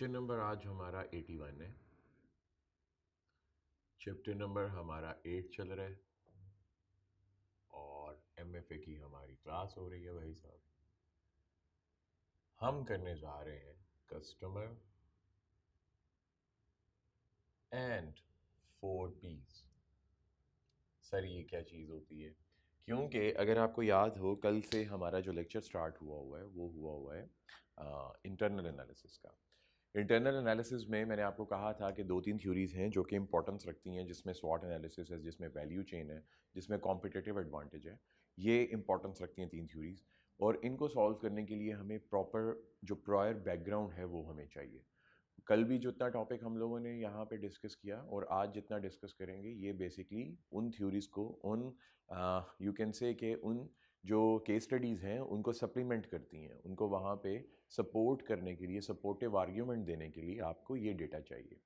Lecture number आज हमारा 81 है। चैप्टर नंबर हमारा एट चल रहा है। और एम एफ़ ए की हमारी क्लास हो रही है भाई साहब। हम करने जा रहे हैं customer and four piece sir, ये क्या चीज़ होती है? क्योंकि अगर आपको याद हो, कल से हमारा जो लेक्चर स्टार्ट हुआ हुआ है, वो हुआ हुआ है इंटरनल एनालिसिस का। इंटरनल एनालिसिस में मैंने आपको कहा था कि दो तीन थ्योरीज़ हैं जो कि इंपॉर्टेंस रखती हैं, जिसमें स्वॉट एनालिसिस है, जिसमें वैल्यू चेन है, जिसमें कॉम्पिटेटिव एडवांटेज है। ये इंपॉर्टेंस रखती हैं तीन थ्योरीज़ और इनको सॉल्व करने के लिए हमें प्रॉपर जो प्रायर बैकग्राउंड है, वो हमें चाहिए। कल भी जितना टॉपिक हम लोगों ने यहाँ पे डिस्कस किया और आज जितना डिस्कस करेंगे, ये बेसिकली उन थ्योरीज़ को, उन यू कैन से कि उन जो केस स्टडीज़ हैं, उनको सप्लीमेंट करती हैं। उनको वहाँ पे सपोर्ट करने के लिए सपोर्टिव आर्ग्यूमेंट देने के लिए आपको ये डेटा चाहिए।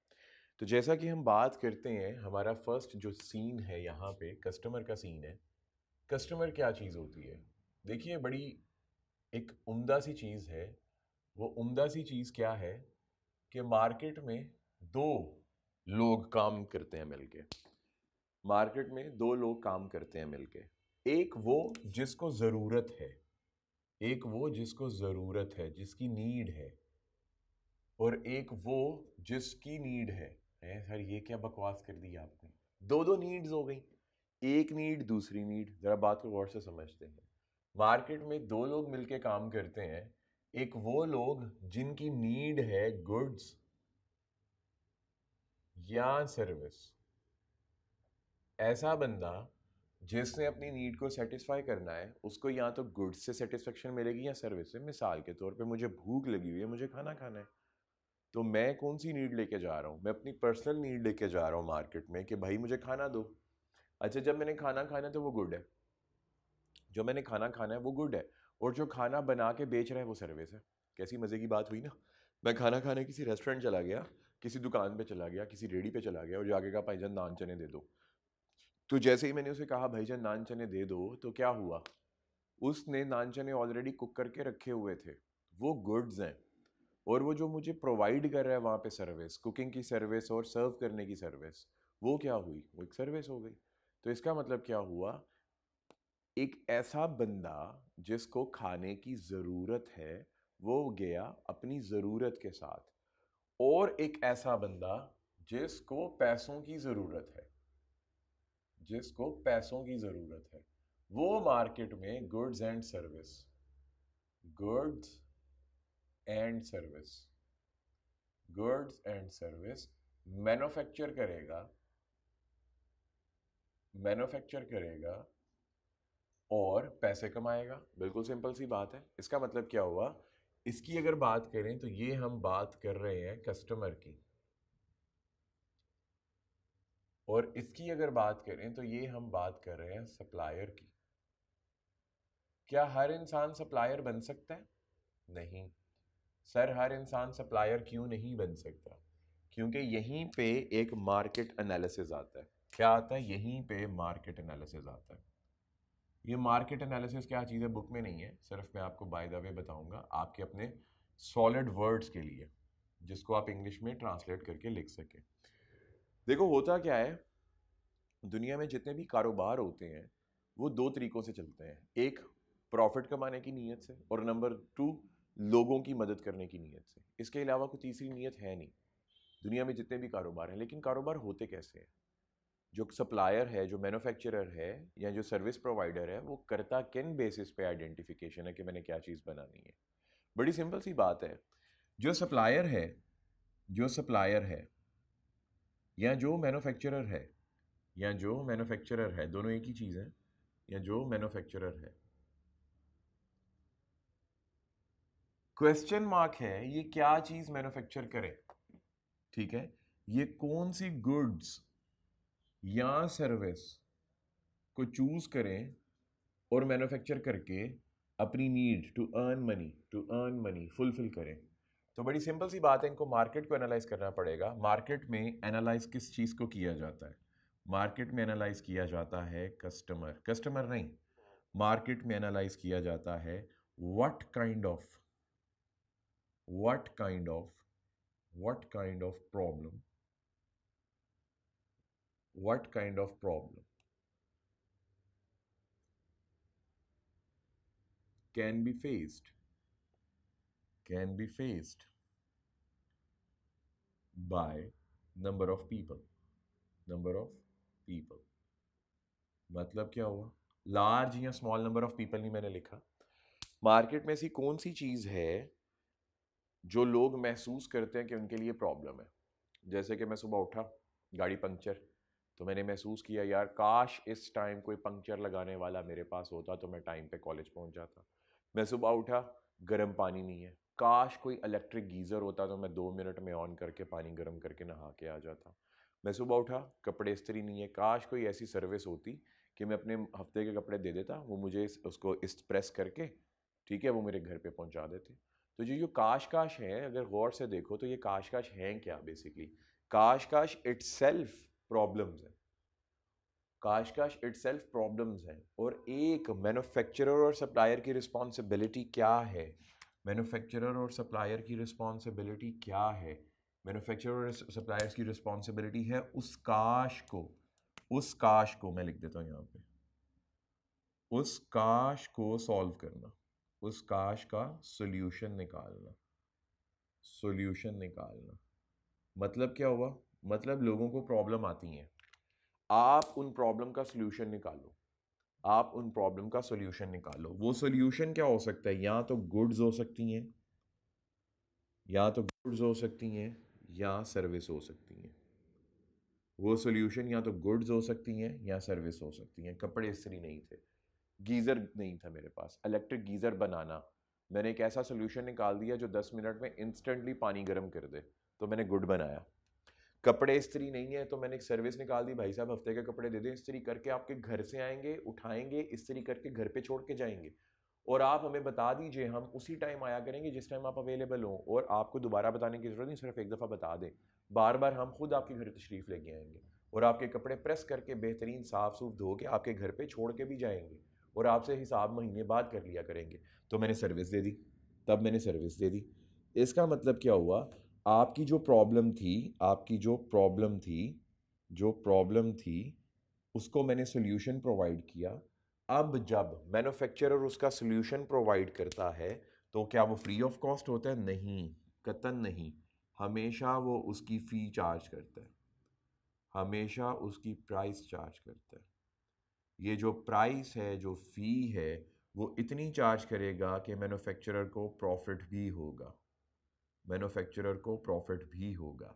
तो जैसा कि हम बात करते हैं, हमारा फ़र्स्ट जो सीन है यहाँ पे कस्टमर का सीन है कस्टमर क्या चीज़ होती है? देखिए, बड़ी एक उम्दा सी चीज़ है। वो उम्दा सी चीज़ क्या है कि मार्केट में दो लोग काम करते हैं मिलके। मार्केट में दो लोग काम करते हैं मिलके। एक वो जिसको ज़रूरत है। एक वो जिसको ज़रूरत है, जिसकी नीड है। और एक वो जिसकी नीड है। है सर, ये क्या बकवास कर दी आपने? दो दो नीड्स हो गई। एक नीड, दूसरी नीड। ज़रा बात को गौर से समझते हैं। मार्केट में दो लोग मिलके काम करते हैं। एक वो लोग जिनकी नीड है गुड्स या सर्विस। ऐसा बंदा जिसने अपनी नीड को सेटिस्फाई करना है, उसको या तो गुड्स से सेटिस्फेक्शन मिलेगी या सर्विस से। मिसाल के तौर पे मुझे भूख लगी हुई है, मुझे खाना खाना है। तो मैं कौन सी नीड लेके जा रहा हूँ? मैं अपनी पर्सनल नीड लेके जा रहा हूँ मार्केट में कि भाई मुझे खाना दो। अच्छा जब मैंने खाना खाना है तो वो गुड है। जो मैंने खाना खाना है वो गुड है, और जो खाना बना के बेच रहा है वो सर्विस है। कैसी मज़े की बात हुई ना? मैं खाना खाने किसी रेस्टोरेंट चला गया, किसी दुकान पे चला गया, किसी रेडी पे चला गया, और जाके कहा भाईजान नान चने दे दो। तो जैसे ही मैंने उसे कहा, भाईजान नान चने दे दो तो क्या हुआ? उसने नान चने ऑलरेडी कुक करके रखे हुए थे। वो गुड्स हैं। और वो जो मुझे प्रोवाइड कर रहा है वहाँ पे सर्विस कुकिंग की सर्विस और सर्व करने की सर्विस वो क्या हुई? वो एक सर्विस हो गई। तो इसका मतलब क्या हुआ? एक ऐसा बंदा जिसको खाने की ज़रूरत है, वो गया अपनी ज़रूरत के साथ। और एक ऐसा बंदा जिसको पैसों की ज़रूरत है। जिसको पैसों की ज़रूरत है। वो मार्केट में goods and service goods and service goods and service manufacture करेगा मैन्युफैक्चर करेगा और पैसे कमाएगा। बिल्कुल सिंपल सी बात है। इसका मतलब क्या हुआ? इसकी अगर बात करें तो ये हम बात कर रहे हैं कस्टमर की। और इसकी अगर बात करें तो ये हम बात कर रहे हैं सप्लायर की। क्या हर इंसान सप्लायर बन सकता है? नहीं। सर, हर इंसान सप्लायर क्यों नहीं बन सकता? क्योंकि यहीं पे एक मार्केट एनालिसिस आता है। क्या आता है? यहीं पे मार्केट एनालिसिस आता है। ये मार्केट एनालिसिस क्या चीज़ है? बुक में नहीं है। सिर्फ़ मैं आपको बाय द वे बताऊँगा आपके अपने सॉलिड वर्ड्स के लिए, जिसको आप इंग्लिश में ट्रांसलेट करके लिख सकें। देखो, होता क्या है? दुनिया में जितने भी कारोबार होते हैं, वो दो तरीक़ों से चलते हैं। एक, प्रॉफिट कमाने की नीयत से और नंबर टू, लोगों की मदद करने की नीयत से। इसके अलावा कोई तीसरी नीयत है नहीं। दुनिया में जितने भी कारोबार हैं, लेकिन कारोबार होते कैसे हैं? जो सप्लायर है, जो मैन्युफैक्चरर है, या जो सर्विस प्रोवाइडर है, वो करता किन बेसिस पे आइडेंटिफिकेशन है कि मैंने क्या चीज़ बनानी है? बड़ी सिंपल सी बात है। जो सप्लायर है, जो सप्लायर है या जो मैन्युफैक्चरर है, या जो मैन्युफैक्चरर है, दोनों एक ही चीज़ है, या जो मैन्युफैक्चरर है। क्वेश्चन मार्क है, ये क्या चीज़ मैन्युफैक्चर करे? ठीक है? ये कौन सी गुड्स या सर्विस को चूज़ करें और मैन्युफैक्चर करके अपनी need to earn money to earn money fulfil करें? तो बड़ी सिंपल सी बात है, इनको मार्केट को एनालाइज करना पड़ेगा। मार्केट में एनालाइज किस चीज़ को किया जाता है? मार्केट में एनालाइज किया जाता है कस्टमर कस्टमर नहीं, मार्केट में एनालाइज किया जाता है what kind of what kind of what kind of problem what kind of problem can be faced can be faced by number of people. Number of people. मतलब क्या हुआ? Large या small number of people नहीं मैंने लिखा। Market में ऐसी कौन सी चीज़ है जो लोग महसूस करते हैं कि उनके लिए प्रॉब्लम है? जैसे कि मैं सुबह उठा, गाड़ी पंक्चर तो मैंने महसूस किया, यार, काश इस टाइम कोई पंक्चर लगाने वाला मेरे पास होता तो मैं टाइम पे कॉलेज पहुँच जाता। मैं सुबह उठा, गर्म पानी नहीं है। काश कोई इलेक्ट्रिक गीज़र होता तो मैं दो मिनट में ऑन करके पानी गर्म करके नहा के आ जाता। मैं सुबह उठा, कपड़े इस्त्री नहीं है, काश कोई ऐसी सर्विस होती कि मैं अपने हफ़्ते के कपड़े दे देता, वो मुझे उसको इस प्रेस करके, ठीक है, वो मेरे घर पे पहुँचा देते। तो ये जो काश काश है, अगर गौर से देखो तो ये काश काश हैं क्या बेसिकली काश काश इट सेल्फ प्रॉब्लम्स हैं। काश काश इट सेल्फ प्रॉब्लम्स हैं। और एक मैन्युफैक्चरर और सप्लायर की रिस्पॉन्सिबिलिटी क्या है? मैन्युफैक्चरर और सप्लायर की रिस्पॉन्सिबिलिटी क्या है? मैन्युफैक्चरर और सप्लायर्स की रिस्पॉन्सिबिलिटी है उस काश को, उस काश को मैं लिख देता हूँ यहाँ पे। उस काश को सॉल्व करना, उस काश का सोल्यूशन निकालना सोल्यूशन निकालना। मतलब क्या हुआ? मतलब लोगों को प्रॉब्लम आती हैं। आप उन प्रॉब्लम का सोल्यूशन निकालो। आप उन प्रॉब्लम का सोल्यूशन निकालो। वो सोल्यूशन क्या हो सकता है? या तो गुड्स हो सकती हैं, या तो गुड्स हो सकती हैं, या सर्विस हो सकती हैं। वो सोल्यूशन या तो गुड्स हो सकती हैं, या सर्विस हो सकती हैं। कपड़े इस्त्री नहीं थे, गीज़र नहीं था मेरे पास, इलेक्ट्रिक गीज़र बनाना। मैंने एक ऐसा सोल्यूशन निकाल दिया जो 10 मिनट में इंस्टेंटली पानी गर्म कर दे तो मैंने गुड बनाया। कपड़े इस्त्री नहीं है तो मैंने एक सर्विस निकाल दी, भाई साहब हफ़्ते के कपड़े दे दें, इस्त्री करके आपके घर से आएँगे, उठाएँगे, इस्त्री करके घर पे छोड़ के जाएँगे। और आप हमें बता दीजिए, हम उसी टाइम आया करेंगे जिस टाइम आप अवेलेबल हों, और आपको दोबारा बताने की ज़रूरत नहीं, सिर्फ़ एक दफ़ा बता दें। बार बार हम खुद आपके घर तशरीफ़ लेके आएँगे, और आपके कपड़े प्रेस करके बेहतरीन साफ़ सूफ धो के आपके घर पर छोड़ के भी जाएँगे, और आपसे हिसाब महीने बाद कर लिया करेंगे। तो मैंने सर्विस दे दी, तब मैंने सर्विस दे दी। इसका मतलब क्या हुआ? आपकी जो प्रॉब्लम थी, आपकी जो प्रॉब्लम थी, जो प्रॉब्लम थी, उसको मैंने सोल्यूशन प्रोवाइड किया। अब जब मैन्युफैक्चरर उसका सोल्यूशन प्रोवाइड करता है तो क्या वो फ्री ऑफ़ कॉस्ट होता है? नहीं, कतन नहीं। हमेशा वो उसकी फ़ी चार्ज करता है। हमेशा उसकी प्राइस चार्ज करता है। ये जो प्राइस है, जो फ़ी है, वो इतनी चार्ज करेगा कि मैन्युफैक्चरर को प्रॉफिट भी होगा। मैन्युफैक्चरर को प्रॉफिट भी होगा।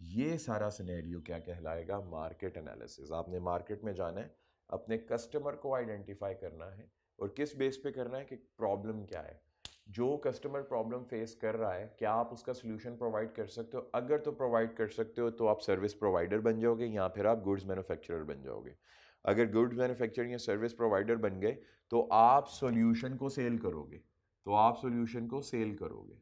ये सारा सिनेरियो क्या कहलाएगा? मार्केट एनालिसिस आपने मार्केट में जाना है, अपने कस्टमर को आइडेंटिफाई करना है और किस बेस पे करना है कि प्रॉब्लम क्या है। जो कस्टमर प्रॉब्लम फेस कर रहा है, क्या आप उसका सोल्यूशन प्रोवाइड कर सकते हो? अगर तो प्रोवाइड कर सकते हो तो आप सर्विस प्रोवाइडर बन जाओगे, या फिर आप गुड्स मैन्युफैक्चरर बन जाओगे। अगर गुड्स मैन्युफैक्चर या सर्विस प्रोवाइडर बन गए तो आप सोल्यूशन को सेल करोगे। तो आप सोल्यूशन को सेल करोगे।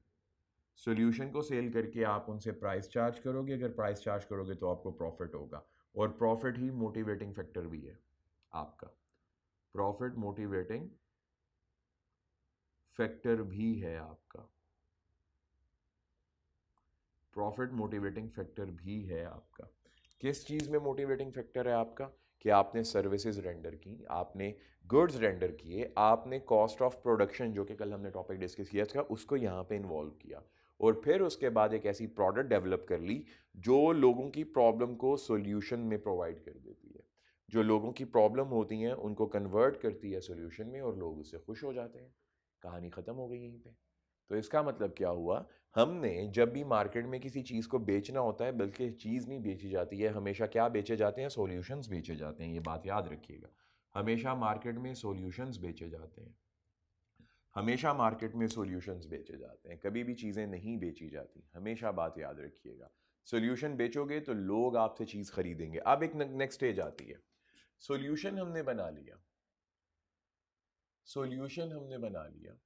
सोल्यूशन को सेल करके आप उनसे प्राइस चार्ज करोगे, अगर प्राइस चार्ज करोगे तो आपको प्रॉफिट होगा। और प्रॉफिट ही मोटिवेटिंग फैक्टर भी है आपका। प्रॉफिट मोटिवेटिंग फैक्टर भी है आपका। प्रॉफिट मोटिवेटिंग फैक्टर भी है आपका। किस चीज़ में मोटिवेटिंग फैक्टर है आपका? कि आपने सर्विसेज़ रेंडर की, आपने गुड्स रेंडर किए, आपने कॉस्ट ऑफ़ प्रोडक्शन जो कि कल हमने टॉपिक डिस्कस किया था, उसको यहाँ पे इन्वॉल्व किया। और फिर उसके बाद एक ऐसी प्रोडक्ट डेवलप कर ली, जो लोगों की प्रॉब्लम को सोल्यूशन में प्रोवाइड कर देती है। जो लोगों की प्रॉब्लम होती हैं, उनको कन्वर्ट करती है सोल्यूशन में और लोग उससे खुश हो जाते हैं। कहानी ख़त्म हो गई यहीं पे। तो इसका मतलब क्या हुआ? हमने जब भी मार्केट में किसी चीज़ को बेचना होता है, बल्कि चीज़ नहीं बेची जाती है, हमेशा क्या बेचे जाते हैं? सॉल्यूशंस बेचे जाते हैं, ये बात याद रखिएगा। हमेशा मार्केट में सॉल्यूशंस बेचे जाते हैं। हमेशा मार्केट में सॉल्यूशंस बेचे जाते हैं। कभी भी चीज़ें नहीं बेची जाती, हमेशा बात याद रखिएगा। सोल्यूशन बेचोगे तो लोग आपसे चीज़ खरीदेंगे। अब एक नेक्स्ट स्टेज आती है। सोल्यूशन हमने बना लिया। सॉल्यूशन हमने बना लिया।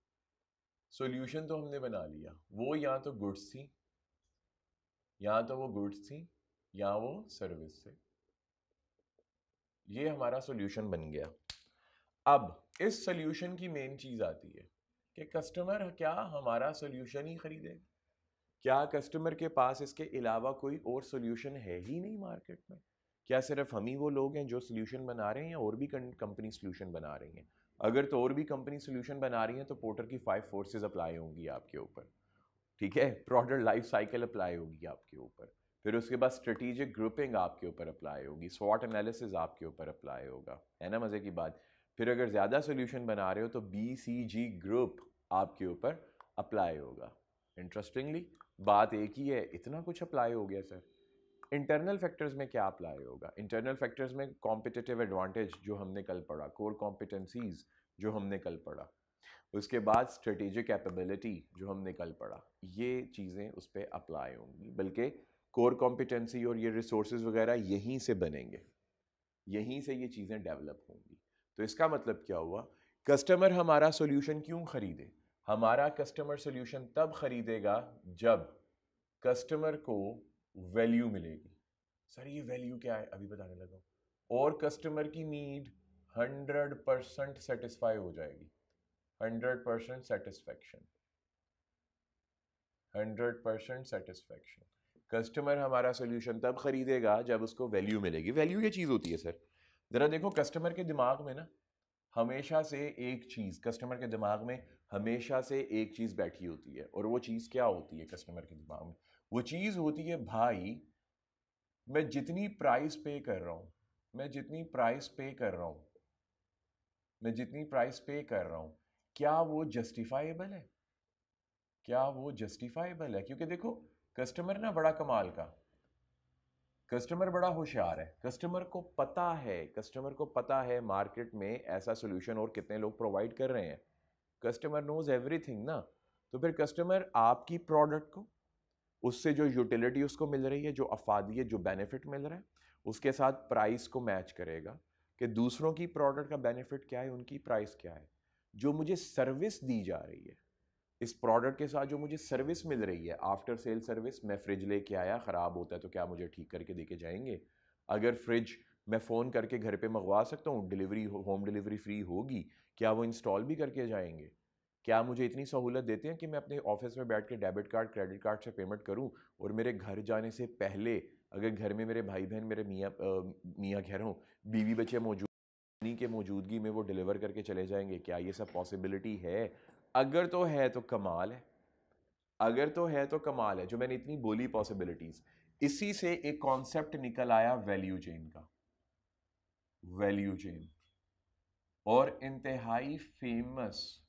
सॉल्यूशन तो हमने बना लिया। वो या तो गुड्स थी, या तो वो गुड्स थी, या वो सर्विस थे ये हमारा सॉल्यूशन बन गया। अब इस सॉल्यूशन की मेन चीज़ आती है। कि कस्टमर क्या हमारा सोल्यूशन ही खरीदेगा? क्या कस्टमर के पास इसके अलावा कोई और सोल्यूशन है ही नहीं मार्केट में? क्या सिर्फ़ हम ही वो लोग हैं जो सोल्यूशन बना रहे हैं या और भी कंपनी सोल्यूशन बना रही हैं? अगर तो और भी कंपनी सोल्यूशन बना रही हैं तो पोर्टर की फाइव फोर्सेज अप्लाई होंगी आपके ऊपर। ठीक है? प्रोडक्ट लाइफ साइकिल अप्लाई होगी आपके ऊपर। फिर उसके बाद स्ट्रेटेजिक ग्रुपिंग आपके ऊपर अप्लाई होगी। स्वॉट एनालिसिस आपके ऊपर अप्लाई होगा। है ना? मज़े की बात। फिर अगर ज़्यादा सोल्यूशन बना रहे हो तो बी सी जी ग्रुप आपके ऊपर अप्लाई होगा। इंटरेस्टिंगली बात एक ही है, इतना कुछ अप्लाई हो गया सर इंटरनल फैक्टर्स में क्या अप्लाई होगा? इंटरनल फैक्टर्स में कॉम्पिटिटिव एडवांटेज जो हमने कल पढ़ा कोर कॉम्पिटेंसीज जो हमने कल पढ़ा, उसके बाद स्ट्रेटेजिक कैपेबिलिटी जो हमने कल पढ़ा, ये चीज़ें उस पर अप्लाई होंगी। बल्कि कोर कॉम्पिटेंसी और ये रिसोर्स वगैरह यहीं से बनेंगे। यहीं से ये चीज़ें डेवलप होंगी। तो इसका मतलब क्या हुआ? कस्टमर हमारा सोल्यूशन क्यों खरीदे? हमारा कस्टमर सोल्यूशन तब खरीदेगा जब कस्टमर को वैल्यू मिलेगी। सर ये वैल्यू क्या है? अभी बताने लगा और कस्टमर की नीड हंड्रेड परसेंट सेटिस्फाई हो जाएगी। Hundred percent satisfaction hundred percent satisfaction customer हमारा सोल्यूशन तब खरीदेगा जब उसको वैल्यू मिलेगी। वैल्यू ये चीज़ होती है सर ज़रा देखो कस्टमर के दिमाग में ना, हमेशा से एक चीज़ कस्टमर के दिमाग में हमेशा से एक चीज़ बैठी होती है। और वो चीज़ क्या होती है कस्टमर के दिमाग में? वो चीज़ होती है, भाई, मैं जितनी प्राइस पे कर रहा हूँ, मैं जितनी प्राइस पे कर रहा हूँ, मैं जितनी प्राइस पे कर रहा हूँ, क्या वो जस्टिफाइबल है? क्या वो जस्टिफाइबल है? क्योंकि देखो कस्टमर ना बड़ा कमाल का। कस्टमर बड़ा होशियार है। कस्टमर को पता है कस्टमर को पता है मार्केट में ऐसा सोल्यूशन और कितने लोग प्रोवाइड कर रहे हैं। कस्टमर नोज़ एवरीथिंग ना तो फिर कस्टमर आपकी प्रोडक्ट को, उससे जो यूटिलिटी उसको मिल रही है, जो अफादियत जो बेनिफिट मिल रहा है, उसके साथ प्राइस को मैच करेगा कि दूसरों की प्रोडक्ट का बेनिफिट क्या है, उनकी प्राइस क्या है। जो मुझे सर्विस दी जा रही है, इस प्रोडक्ट के साथ जो मुझे सर्विस मिल रही है आफ्टर सेल सर्विस मैं फ्रिज लेके आया, ख़राब होता है तो क्या मुझे ठीक करके देके जाएँगे? अगर फ्रिज मैं फ़ोन करके घर पे मंगवा सकता हूँ, डिलीवरी होम डिलीवरी फ्री होगी, क्या वो इंस्टॉल भी करके जाएँगे? क्या मुझे इतनी सहूलत देते हैं कि मैं अपने ऑफ़िस में बैठ के डेबिट कार्ड, क्रेडिट कार्ड से पेमेंट करूँ और मेरे घर जाने से पहले अगर घर में मेरे भाई बहन मेरे मियाँ मियाँ घर हों, बीवी बच्चे मौजूद नहीं के मौजूदगी में वो डिलीवर करके चले जाएँगे, क्या ये सब पॉसिबिलिटी है? अगर तो है तो कमाल है। अगर तो है तो कमाल है, जो मैंने इतनी बोली पॉसिबिलिटीज। इसी से एक कॉन्सेप्ट निकल आया वैल्यू चेन का। वैल्यू चेन और इंतहाई फ़ेमस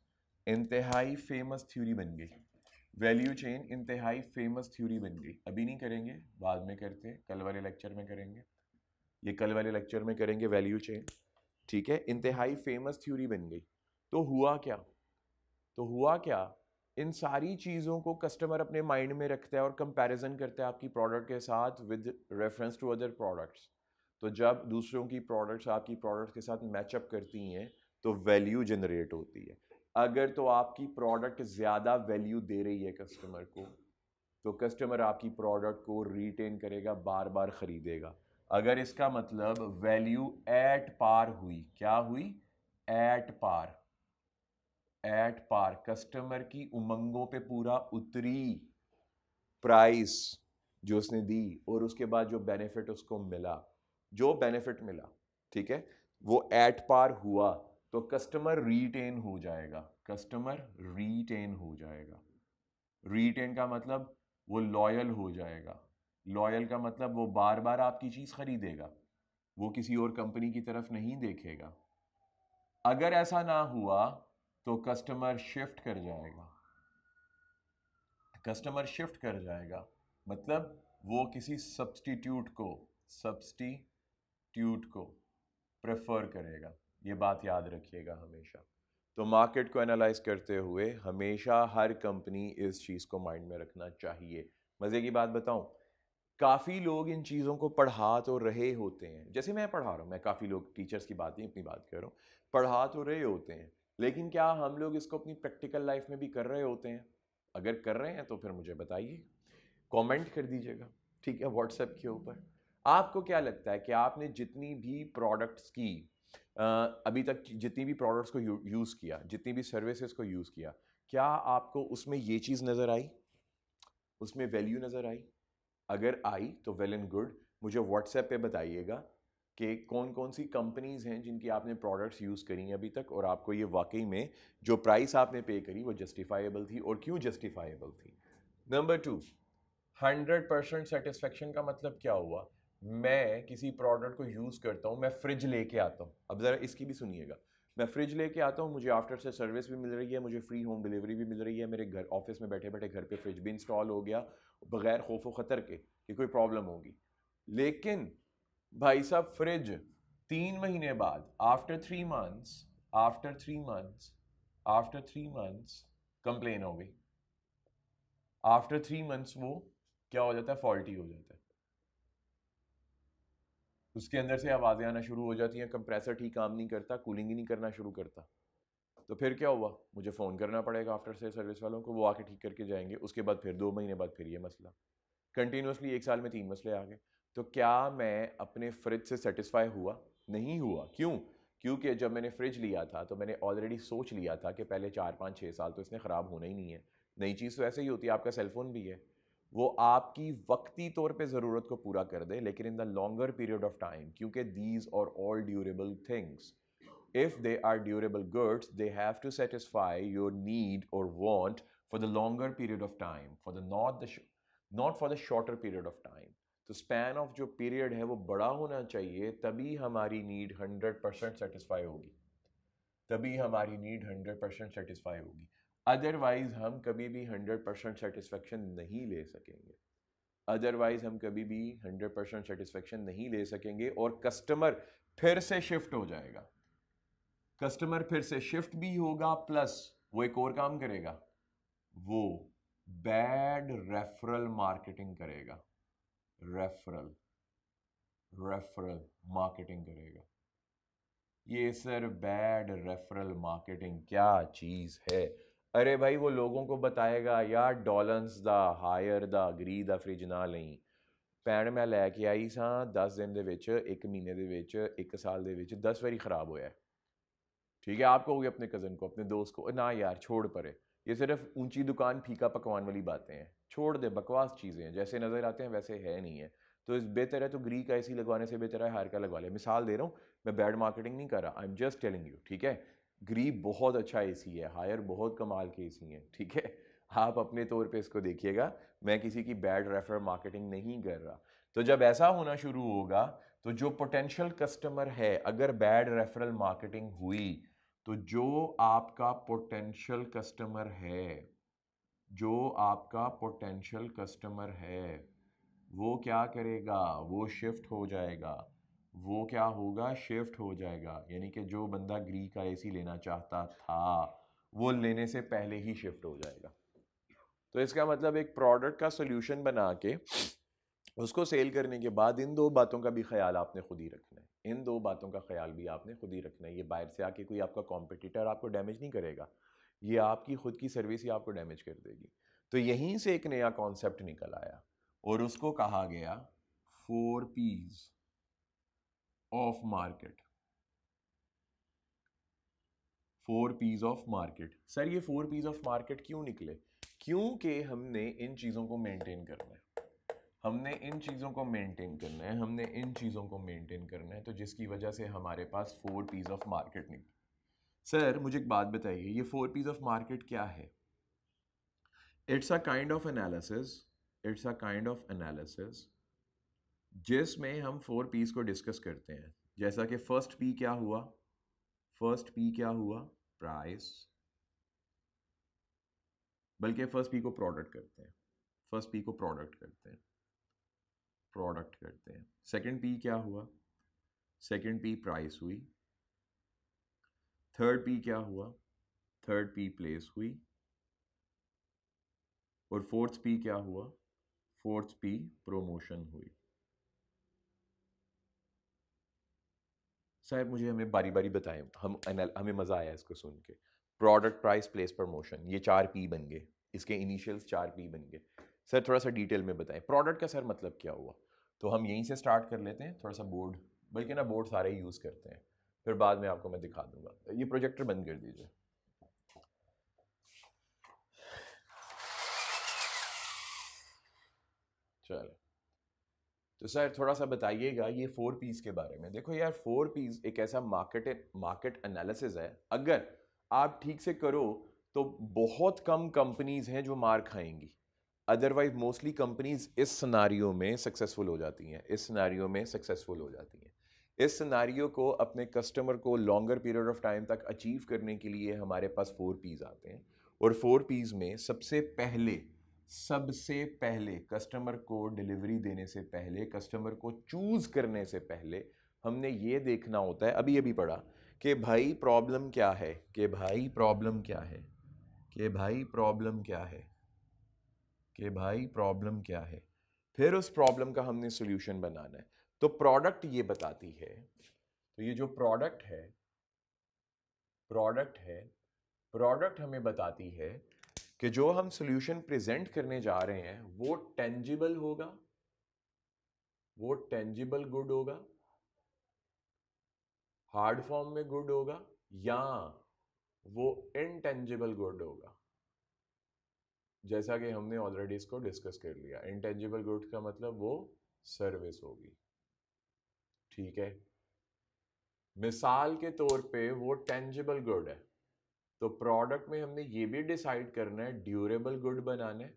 इंतहाई फ़ेमस थ्योरी बन गई। वैल्यू चेन इंतहाई फ़ेमस थ्योरी बन गई। अभी नहीं करेंगे, बाद में करते हैं, कल वाले लेक्चर में करेंगे। ये कल वाले लेक्चर में करेंगे वैल्यू चेन ठीक है? इंतहाई फ़ेमस थ्योरी बन गई। तो हुआ क्या? तो हुआ क्या? इन सारी चीज़ों को कस्टमर अपने माइंड में रखता है और कंपैरिजन करता है आपकी प्रोडक्ट के साथ with reference to other products तो जब दूसरों की प्रोडक्ट्स आपकी प्रोडक्ट्स के साथ मैचअप करती हैं तो वैल्यू जनरेट होती है। अगर तो आपकी प्रोडक्ट ज़्यादा वैल्यू दे रही है कस्टमर को तो कस्टमर आपकी प्रोडक्ट को रिटेन करेगा बार बार ख़रीदेगा। अगर इसका मतलब वैल्यू एट पार हुई, क्या हुई? At par at par customer की उमंगों पे पूरा उतरी प्राइस जो उसने दी, और उसके बाद जो बेनिफिट उसको मिला जो बेनिफिट मिला, ठीक है? वो एट पार हुआ तो कस्टमर रीटेन हो जाएगा। कस्टमर रीटेन हो जाएगा। रीटेन का मतलब वो लॉयल हो जाएगा। लॉयल का मतलब वो बार बार आपकी चीज़ खरीदेगा। वो किसी और कंपनी की तरफ़ नहीं देखेगा। अगर ऐसा ना हुआ तो कस्टमर शिफ्ट कर जाएगा। कस्टमर शिफ्ट कर जाएगा। मतलब वो किसी सब्सटीट्यूट को सब्सटीट्यूट को प्रेफर करेगा। ये बात याद रखिएगा हमेशा। तो मार्केट को एनालाइज करते हुए हमेशा हर कंपनी इस चीज़ को माइंड में रखना चाहिए। मज़े की बात बताऊँ, काफ़ी लोग इन चीज़ों को पढ़ा तो रहे होते हैं। जैसे मैं पढ़ा रहा हूँ, मैं काफ़ी लोग टीचर्स की बात नहीं अपनी बात कर रहा हूँ, पढ़ा तो रहे होते हैं। लेकिन क्या हम लोग इसको अपनी प्रैक्टिकल लाइफ में भी कर रहे होते हैं? अगर कर रहे हैं तो फिर मुझे बताइए। कमेंट कर दीजिएगा। ठीक है व्हाट्सएप के ऊपर। आपको क्या लगता है कि आपने जितनी भी प्रोडक्ट्स की अभी तक जितनी भी प्रोडक्ट्स को यूज़ किया, जितनी भी सर्विसेज़ को यूज़ किया, क्या आपको उसमें ये चीज़ नज़र आई? उसमें वैल्यू नज़र आई? अगर आई तो वेल एंड गुड मुझे व्हाट्सएप पे बताइएगा कि कौन कौन सी कंपनीज़ हैं जिनकी आपने प्रोडक्ट्स यूज़ करी हैं अभी तक और आपको ये वाकई में जो प्राइस आपने पे करी, वो जस्टिफाइबल थी और क्यों जस्टिफाइबल थी? Number two hundred percent satisfaction का मतलब क्या हुआ? मैं किसी प्रोडक्ट को यूज़ करता हूँ, मैं फ्रिज लेके आता हूँ। अब ज़रा इसकी भी सुनिएगा। मैं फ्रिज लेके आता हूँ, मुझे आफ्टर से सर्विस भी मिल रही है, मुझे फ्री होम डिलीवरी भी मिल रही है, मेरे घर ऑफ़िस में बैठे बैठे घर पे फ्रिज भी इंस्टॉल हो गया, बगैर खौफ व ख़तर के कि कोई प्रॉब्लम होगी। लेकिन भाई साहब फ्रिज तीन महीने बाद after three months after three months after three months complain हो गई। आफ्टर थ्री मंथ्स वो क्या हो जाता है? फॉल्टी हो जाता है। उसके अंदर से आवाज़ें आना शुरू हो जाती हैं कंप्रेसर ठीक काम नहीं करता कूलिंग ही नहीं करना शुरू करता। तो फिर क्या हुआ? मुझे फ़ोन करना पड़ेगा आफ्टर से सर्विस वालों को, वो आके ठीक करके जाएँगे, उसके बाद फिर दो महीने बाद फिर ये मसला। कंटिन्यूसली एक साल में तीन मसले आ गए। तो क्या मैं अपने फ्रिज से सेटिस्फाई हुआ? नहीं हुआ। क्यों? क्योंकि जब मैंने फ्रिज लिया था तो मैंने ऑलरेडी सोच लिया था कि पहले चार, पाँच छः साल तो इसने ख़राब होना ही नहीं है। नई चीज़ तो ऐसे ही होती है, आपका सेलफोन भी है। वो आपकी वक्ती तौर पे ज़रूरत को पूरा कर दे, लेकिन in the longer period of time क्योंकि दीज और all durable things if they are durable goods they have to satisfy your need और want for the longer period of time for the not the not for the shorter period of time तो span of जो period है वो बड़ा होना चाहिए, तभी हमारी नीड हंड्रेड परसेंट सेटिस्फाई होगी। तभी हमारी नीड हंड्रेड परसेंट सेटिस्फाई होगी। अदरवाइज़ हम कभी भी हंड्रेड परसेंट सेटिस्फेक्शन नहीं ले सकेंगे। अदरवाइज़ हम कभी भी हंड्रेड परसेंट सेटिस्फेक्शन नहीं ले सकेंगे और कस्टमर फिर से शिफ्ट हो जाएगा। कस्टमर फिर से शिफ्ट भी होगा प्लस वो एक और काम करेगा। वो बैड रेफरल मार्केटिंग करेगा। रेफरल रेफरल मार्केटिंग करेगा। ये सर बैड रेफरल मार्केटिंग क्या चीज़ है? अरे भाई वो लोगों को बताएगा यार डॉलन्स दा हायर दा ਗਰੀ ਦਾ ਫ੍ਰਿਜ ਨਾ ਲਈ ਪੈਣ ਮੈਂ ਲੈ ਕੇ ਆਈ ਸਾਂ 10 दिन ਦੇ ਵਿੱਚ 1 ਮਹੀਨੇ ਦੇ ਵਿੱਚ 1 ਸਾਲ ਦੇ ਵਿੱਚ 10 ਵਾਰੀ ਖਰਾਬ ਹੋਇਆ ठीक है आप कहोगे अपने कज़न को अपने दोस्त को ना यार छोड़ परे ये सिर्फ ऊंची दुकान फीका पकवान वाली बातें हैं छोड़ दे बकवास चीज़ें हैं जैसे नज़र आते हैं वैसे है नहीं है तो इस बेहतर है तो ग्री का एसी लगवाने से बेहतर है हायर का लगवा ले मिसाल दे रहा हूँ मैं बैड मार्केटिंग नहीं कर रहा I am just telling you ठीक है ग्रीप बहुत अच्छा एसी है, हायर बहुत कमाल के एसी हैं, ठीक है? आप अपने तौर पे इसको देखिएगा, मैं किसी की बैड रेफर मार्केटिंग नहीं कर रहा। तो जब ऐसा होना शुरू होगा तो जो पोटेंशियल कस्टमर है, अगर बैड रेफरल मार्केटिंग हुई तो जो आपका पोटेंशियल कस्टमर है, जो आपका पोटेंशियल कस्टमर है, वो क्या करेगा? वो शिफ्ट हो जाएगा। वो क्या होगा? शिफ्ट हो जाएगा। यानी कि जो बंदा ग्री का एसी लेना चाहता था, वो लेने से पहले ही शिफ्ट हो जाएगा। तो इसका मतलब एक प्रोडक्ट का सोल्यूशन बना के, उसको सेल करने के बाद इन दो बातों का भी ख्याल आपने खुद ही रखना है। इन दो बातों का ख्याल भी आपने खुद ही रखना है। ये बाहर से आके कोई आपका कॉम्पिटिटर आपको डैमेज नहीं करेगा। ये आपकी खुद की सर्विस ही आपको डैमेज कर देगी। तो यहीं से एक नया कॉन्सेप्ट निकल आया और उसको कहा गया four Ps of market. Four Ps of market. Sir, ये फोर पीस ऑफ़ मार्केट क्यों निकले? क्योंकि हमने इन चीज़ों को मेंटेन करना है। हमने इन चीज़ों को मेंटेन करना है, हमने इन चीज़ों को मेंटेन करना है तो जिसकी वजह से हमारे पास फोर पीस ऑफ़ मार्केट निकले सर, मुझे एक बात बताइए, ये फोर पीस ऑफ़ मार्केट क्या है? It's a kind of analysis it's a kind of analysis जिसमें हम फोर पीस को डिस्कस करते हैं, जैसा कि फ़र्स्ट पी क्या हुआ? फ़र्स्ट पी क्या हुआ? प्राइस। बल्कि फ़र्स्ट पी को प्रोडक्ट करते हैं। फ़र्स्ट पी को प्रोडक्ट करते हैं। प्रोडक्ट करते हैं। सेकंड पी क्या हुआ? सेकंड पी प्राइस हुई। थर्ड पी क्या हुआ? थर्ड पी प्लेस हुई। और फोर्थ पी क्या हुआ? फोर्थ पी प्रोमोशन हुई। साहब, मुझे हमें बारी बारी बताएँ। हम हमें मज़ा आया इसको सुन के। प्रोडक्ट प्राइस प्लेस प्रमोशन ये चार पी बन गए। इसके इनिशियल्स चार पी बन गए। सर थोड़ा सा डिटेल में बताएँ। प्रोडक्ट का सर मतलब क्या हुआ? तो हम यहीं से स्टार्ट कर लेते हैं थोड़ा सा बोर्ड बल्कि ना बोर्ड सारे ही यूज़ करते हैं। फिर बाद में आपको मैं दिखा दूँगा। ये प्रोजेक्टर बंद कर दीजिए। चलो। तो सर, थोड़ा सा बताइएगा ये फोर पीस के बारे में। देखो यार फोर पीस एक ऐसा मार्केट मार्केट एनालिसिस है। अगर आप ठीक से करो तो बहुत कम कंपनीज़ हैं जो मार खाएँगी। अदरवाइज़ मोस्टली कंपनीज़ इस सिनारियो में सक्सेसफुल हो जाती हैं। इस सिनारियो में सक्सेसफुल हो जाती हैं। इस सिनारियो को अपने कस्टमर को लॉन्गर पीरियड ऑफ़ टाइम तक अचीव करने के लिए हमारे पास फोर पीस आते हैं। और फोर पीस में सबसे पहले सबसे पहले कस्टमर को डिलीवरी देने से पहले कस्टमर को चूज़ करने से पहले, हमने ये देखना होता है, अभी अभी पढ़ा कि भाई प्रॉब्लम क्या है, कि भाई प्रॉब्लम क्या है, कि भाई प्रॉब्लम क्या है, कि भाई प्रॉब्लम क्या है। फिर उस प्रॉब्लम का हमने सोल्यूशन बनाना है। तो प्रोडक्ट ये बताती है तो ये जो प्रोडक्ट है प्रोडक्ट है प्रोडक्ट हमें बताती है कि जो हम सोल्यूशन प्रेजेंट करने जा रहे हैं, वो टेंजिबल होगा, वो टेंजिबल गुड होगा हार्ड फॉर्म में गुड होगा, या वो इनटेंजिबल गुड होगा। जैसा कि हमने ऑलरेडी इसको डिस्कस कर लिया। इनटेंजिबल गुड का मतलब वो सर्विस होगी। ठीक है? मिसाल के तौर पे वो टेंजिबल गुड है। तो प्रोडक्ट में हमने ये भी डिसाइड करना है ड्यूरेबल गुड बनाना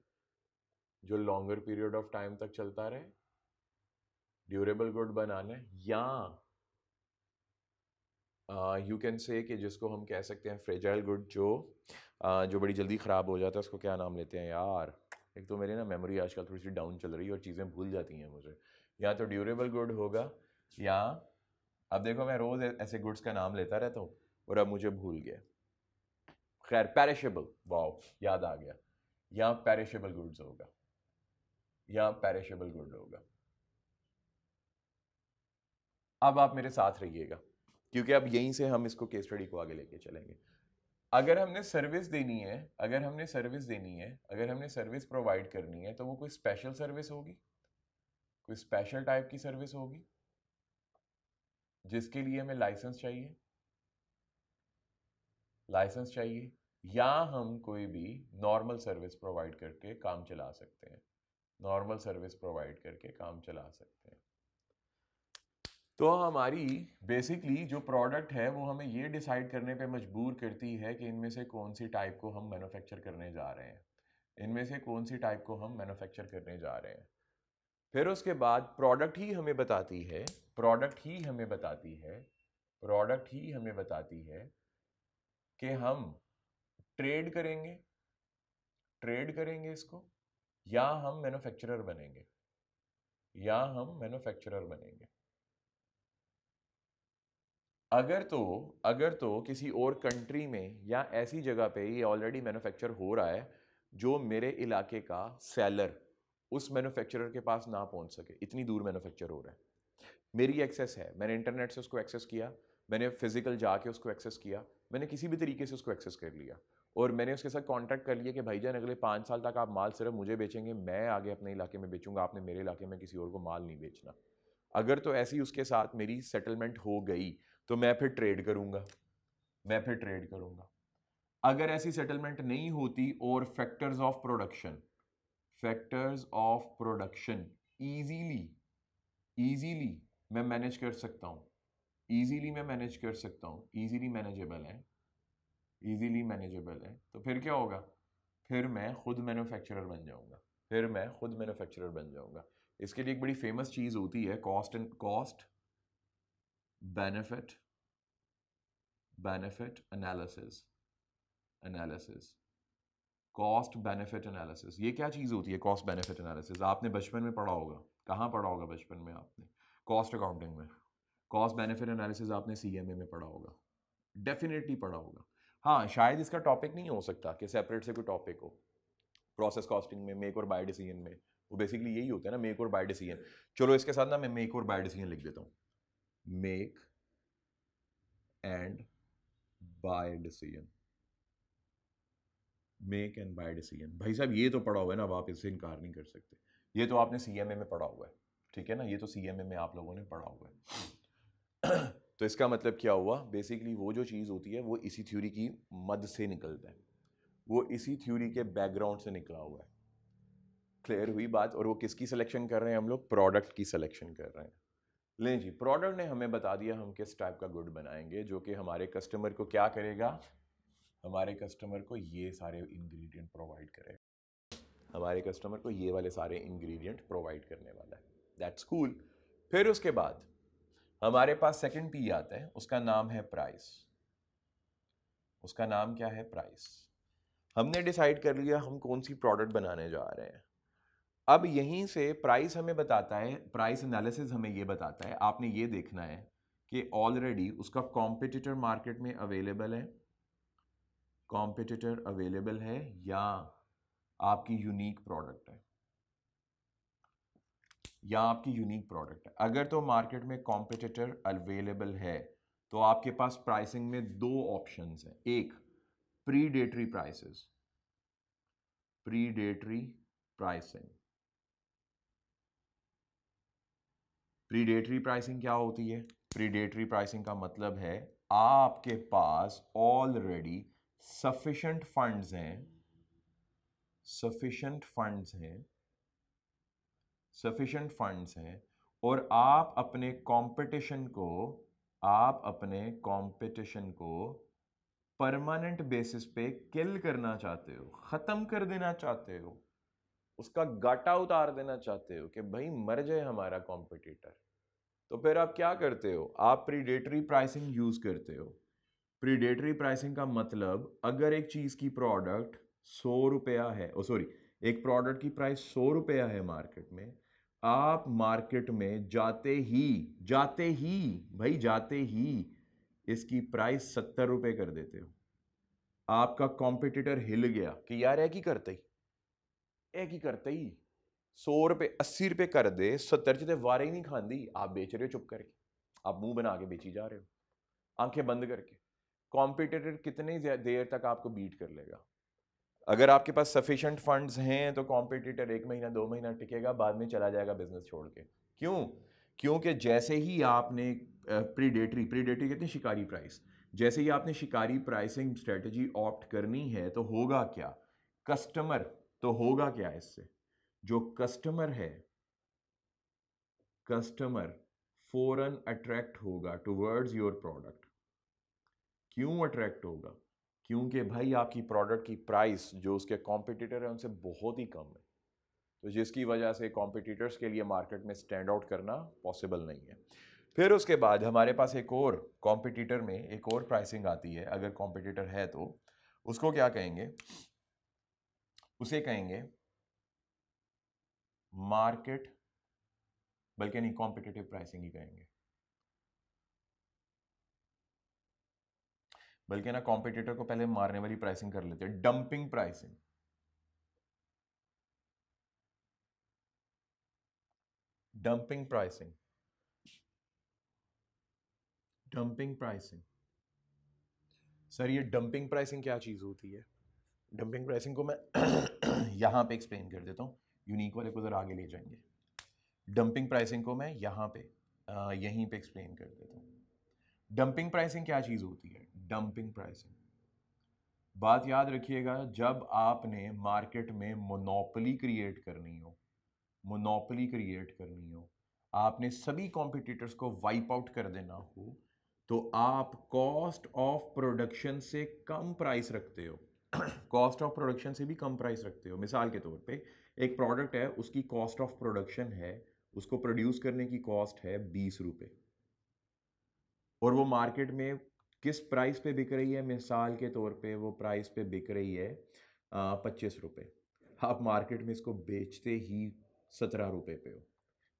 जो लॉन्गर पीरियड ऑफ़ टाइम तक चलता रहे। ड्यूरेबल गुड बनाना या यू कैन से कि जिसको हम कह सकते हैं फ्रेजाइल गुड जो uh, जो बड़ी जल्दी ख़राब हो जाता है उसको क्या नाम लेते हैं यार? एक तो मेरी ना मेमोरी आजकल थोड़ी सी डाउन चल रही है और चीज़ें भूल जाती हैं मुझे। या तो ड्यूरेबल गुड होगा या अब देखो मैं रोज़ ऐसे गुड्स का नाम लेता रहता हूँ और अब मुझे भूल गया। खैर पेरिशेबल वाओ याद आ गया। या पेरिशेबल गुड्स होगा। या पेरिशेबल गुड होगा। अब आप मेरे साथ रहिएगा, क्योंकि अब यहीं से हम इसको केस स्टडी को आगे लेके चलेंगे। अगर हमने सर्विस देनी है, अगर हमने सर्विस देनी है, अगर हमने सर्विस प्रोवाइड करनी है तो वो कोई स्पेशल सर्विस होगी? कोई स्पेशल टाइप की सर्विस होगी? जिसके लिए हमें लाइसेंस चाहिए? लाइसेंस चाहिए या हम कोई भी नॉर्मल सर्विस प्रोवाइड करके काम चला सकते हैं। नॉर्मल सर्विस प्रोवाइड करके काम चला सकते हैं। तो हमारी बेसिकली जो प्रोडक्ट है, वो हमें ये डिसाइड करने पे मजबूर करती है कि इनमें से कौन सी टाइप को हम मैन्युफैक्चर करने जा रहे हैं। इनमें से कौन सी टाइप को हम मैन्युफैक्चर करने जा रहे हैं। फिर उसके बाद प्रोडक्ट ही हमें बताती है प्रोडक्ट ही हमें बताती है प्रोडक्ट ही हमें बताती है कि हम ट्रेड करेंगे ट्रेड करेंगे इसको, या हम मैन्युफैक्चरर बनेंगे, या हम मैन्युफैक्चरर बनेंगे। अगर तो अगर तो किसी और कंट्री में या ऐसी जगह पे ये ऑलरेडी मैन्युफैक्चर हो रहा है, जो मेरे इलाके का सेलर उस मैन्युफैक्चरर के पास ना पहुँच सके, इतनी दूर मैन्युफैक्चर हो रहा है। मेरी एक्सेस है, मैंने इंटरनेट से उसको एक्सेस किया, मैंने फ़िज़िकल जाके उसको एक्सेस किया मैंने किसी भी तरीके से उसको एक्सेस कर लिया। और मैंने उसके साथ कॉन्टैक्ट कर लिया कि भाईजान, अगले पाँच साल तक आप माल सिर्फ़ मुझे बेचेंगे, मैं आगे अपने इलाके में बेचूँगा, आपने मेरे इलाके में किसी और को माल नहीं बेचना। अगर तो ऐसी उसके साथ मेरी सेटलमेंट हो गई तो मैं फिर ट्रेड करूँगा। मैं फिर ट्रेड करूँगा। अगर ऐसी सेटलमेंट नहीं होती और factors of production factors of production easily easily मैं मैनेज कर सकता हूँ। इजीली मैं मैनेज कर सकता हूँ ईजीली मैनेजेबल है ईजीली मैनेजेबल है तो फिर क्या होगा? फिर मैं खुद मैन्युफैक्चरर बन जाऊँगा, फिर मैं खुद मैन्युफैक्चरर बन जाऊँगा। इसके लिए एक बड़ी फ़ेमस चीज़ होती है cost and cost benefit benefit analysis analysis cost benefit analysis ये क्या चीज़ होती है कॉस्ट बेनिफिट एनालिसिस आपने बचपन में पढ़ा होगा। कहाँ पढ़ा होगा बचपन में आपने? कॉस्ट अकाउंटिंग में। कॉस्ट बेनिफिट एनालिसिस आपने सीएमए में पढ़ा होगा। डेफिनेटली पढ़ा होगा। हाँ शायद इसका टॉपिक नहीं हो सकता कि सेपरेट से कोई टॉपिक हो। प्रोसेस कॉस्टिंग में मेक और बाय डिसीज़न में। वो बेसिकली यही होता है ना मेक और बाय डिसीज़न चलो, इसके साथ ना मैं मेक और बाय डिसीज़न लिख देता हूँ। Make and buy decision make and buy decision भाई साहब, ये तो पढ़ा हुआ है ना, अब आप इससे इनकार नहीं कर सकते। ये तो आपने सीएमए में पढ़ा हुआ है। ठीक है ना? ये तो सीएमए में आप लोगों ने पढ़ा हुआ है। तो इसका मतलब क्या हुआ? बेसिकली वो जो चीज़ होती है, वो इसी थ्योरी की मद से निकलता है। वो इसी थ्योरी के बैकग्राउंड से निकला हुआ है। क्लियर हुई बात? और वो किसकी सिलेक्शन कर रहे हैं हम लोग? प्रोडक्ट की सिलेक्शन कर रहे हैं। लें जी प्रोडक्ट ने हमें बता दिया हम किस टाइप का गुड बनाएँगे, जो कि हमारे कस्टमर को क्या करेगा? हमारे कस्टमर को ये सारे इंग्रेडिएंट प्रोवाइड करेगा। हमारे कस्टमर को ये वाले सारे इंग्रेडिएंट प्रोवाइड करने वाला है। दैट्स कूल फिर उसके बाद हमारे पास सेकंड पी आता है, उसका नाम है प्राइस उसका नाम क्या है? प्राइस हमने डिसाइड कर लिया हम कौन सी प्रोडक्ट बनाने जा रहे हैं. अब यहीं से प्राइस हमें बताता है प्राइस एनालिसिस हमें ये बताता है, आपने ये देखना है कि ऑलरेडी उसका कॉम्पिटिटर मार्केट में अवेलेबल है. कॉम्पिटिटर अवेलेबल है या आपकी यूनिक प्रोडक्ट है. या आपकी यूनिक प्रोडक्ट है। अगर तो मार्केट में कॉम्पिटिटर अवेलेबल है तो आपके पास प्राइसिंग में दो ऑप्शंस हैं। एक predatory prices predatory pricing predatory pricing क्या होती है? प्रीडेटरी प्राइसिंग का मतलब है, आपके पास ऑलरेडी सफिशेंट फंड्स हैं सफिशेंट फंड्स हैं सफिशेंट फंड्स हैं और आप अपने कंपटीशन को, आप अपने कंपटीशन को परमानेंट बेसिस पे किल करना चाहते हो, ख़त्म कर देना चाहते हो, उसका गाटा उतार देना चाहते हो कि भाई मर जाए हमारा कॉम्पिटिटर तो फिर आप क्या करते हो? आप प्रीडेटरी प्राइसिंग यूज़ करते हो। प्रीडेटरी प्राइसिंग का मतलब अगर एक चीज़ की प्रोडक्ट सौ रुपया है, ओ सॉरी एक प्रोडक्ट की प्राइस सौ रुपया है मार्केट में आप मार्केट में जाते ही जाते ही, भाई जाते ही इसकी प्राइस सत्तर रुपए कर देते हो। आपका कॉम्पिटिटर हिल गया कि यार एक ही करते ही, एक ही करते ही सौ रुपये अस्सी रुपये कर दे, सत्तर च वारे ही नहीं खाती आप बेच रहे हो चुप करके, आप मुँह बना के बेची जा रहे हो, आँखें बंद करके। कॉम्पिटिटर कितने देर तक आपको बीट कर लेगा। अगर आपके पास सफिशेंट फंड्स हैं तो कॉम्पिटिटर एक महीना, दो महीना टिकेगा, बाद में चला जाएगा बिज़नेस छोड़ के। क्यों? क्योंकि जैसे ही आपने प्रीडेटरी प्रीडेटरी कहते हैं शिकारी प्राइस जैसे ही आपने शिकारी प्राइसिंग स्ट्रेटजी ऑप्ट करनी है तो होगा क्या? कस्टमर तो होगा क्या इससे? जो कस्टमर है कस्टमर फॉरन अट्रैक्ट होगा टूवर्ड्स योर प्रोडक्ट क्यों अट्रैक्ट होगा? क्योंकि भाई आपकी प्रोडक्ट की प्राइस जो उसके कॉम्पिटिटर है, उनसे बहुत ही कम है। तो जिसकी वजह से कॉम्पिटिटर्स के लिए मार्केट में स्टैंड आउट करना पॉसिबल नहीं है। फिर उसके बाद हमारे पास एक और कॉम्पिटिटर में एक और प्राइसिंग आती है, अगर कॉम्पिटिटर है तो। उसको क्या कहेंगे? उसे कहेंगे मार्केट बल्कि नहीं कॉम्पिटिटिव प्राइसिंग ही कहेंगे। बल्कि ना कॉम्पिटिटर को पहले मारने वाली प्राइसिंग कर लेते हैं dumping pricing dumping pricing dumping pricing sir ये डंपिंग प्राइसिंग क्या चीज़ होती है? डंपिंग प्राइसिंग को मैं यहाँ पे एक्सप्लेन कर देता हूँ। यूनिक वाले को ज़रा आगे ले जाएँगे। डंपिंग प्राइसिंग को मैं यहाँ पे यहीं पे एक्सप्लेन कर देता हूँ। डंपिंग प्राइसिंग क्या चीज़ होती है? डंपिंग प्राइसिंग बात याद रखिएगा, जब आपने मार्केट में मोनोपली क्रिएट करनी हो मोनोपली क्रिएट करनी हो, आपने सभी कॉम्पिटिटर्स को वाइप आउट कर देना हो तो आप कॉस्ट ऑफ़ प्रोडक्शन से कम प्राइस रखते हो। कॉस्ट ऑफ़ प्रोडक्शन से भी कम प्राइस रखते हो। मिसाल के तौर पे, एक प्रोडक्ट है, उसकी कॉस्ट ऑफ़ प्रोडक्शन है, उसको प्रोड्यूस करने की कॉस्ट है बीस रुपये और वो मार्केट में किस प्राइस पे बिक रही है, मिसाल के तौर पे वो प्राइस पे बिक रही है पच्चीस रुपये आप मार्केट में इसको बेचते ही सत्रह रुपये पे हो।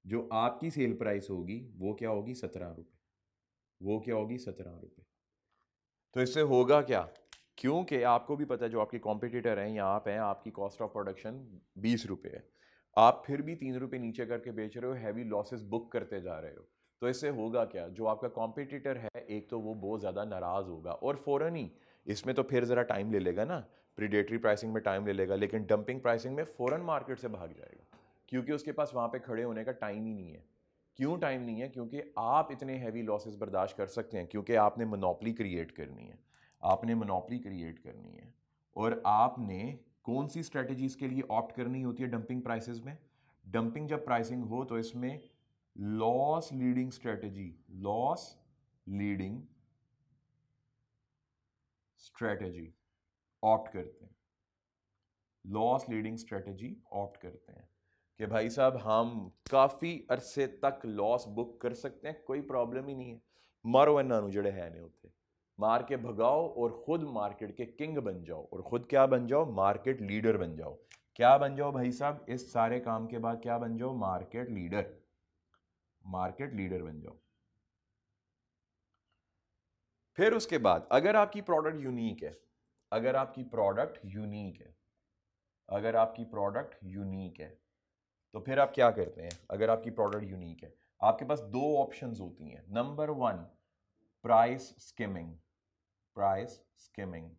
जो आपकी सेल प्राइस होगी, वो क्या होगी? सत्रह रुपये वो क्या होगी? सत्रह रुपये तो इससे होगा क्या? क्योंकि आपको भी पता है, जो आपके कॉम्पिटिटर हैं या आप हैं, आपकी कॉस्ट ऑफ़ प्रोडक्शन बीस रुपये है। आप फिर भी तीन रुपये नीचे करके बेच रहे हो हैवी लॉसेस बुक करते जा रहे हो। तो इससे होगा क्या? जो आपका कॉम्पिटिटर है, एक तो वो बहुत ज़्यादा नाराज़ होगा। और फ़ौरन ही, इसमें तो फिर ज़रा टाइम ले लेगा ना। प्रीडेटरी प्राइसिंग में टाइम ले लेगा, लेकिन डंपिंग प्राइसिंग में फ़ौरन मार्केट से भाग जाएगा। क्योंकि उसके पास वहाँ पे खड़े होने का टाइम ही नहीं है। क्यों टाइम नहीं है? क्योंकि आप इतने हैवी लॉसेस बर्दाश्त कर सकते हैं, क्योंकि आपने मोनोपली क्रिएट करनी है। आपने मोनोपली क्रिएट करनी है। और आपने कौन सी स्ट्रेटजीज के लिए ऑप्ट करनी होती है डंपिंग प्राइसेस में? डंपिंग जब प्राइसिंग हो तो इसमें loss leading strategy loss leading strategy opt करते हैं। लॉस लीडिंग स्ट्रेटजी ऑप्ट करते हैं। कि भाई साहब, हम काफ़ी अरसे तक लॉस बुक कर सकते हैं, कोई प्रॉब्लम ही नहीं है। मारो इन्हों जड़े है ने उत्थे मार के भगाओ और खुद मार्केट के किंग बन जाओ। और खुद क्या बन जाओ? मार्केट लीडर बन जाओ। क्या बन जाओ भाई साहब? इस सारे काम के बाद क्या बन जाओ? मार्केट लीडर मार्केट लीडर बन जाओ। फिर उसके बाद, अगर आपकी प्रोडक्ट यूनिक है, अगर आपकी प्रोडक्ट यूनिक है, अगर आपकी प्रोडक्ट यूनिक है तो फिर आप क्या करते हैं? अगर आपकी प्रोडक्ट यूनिक है, आपके पास दो ऑप्शंस होती हैं। Number one price skimming price skimming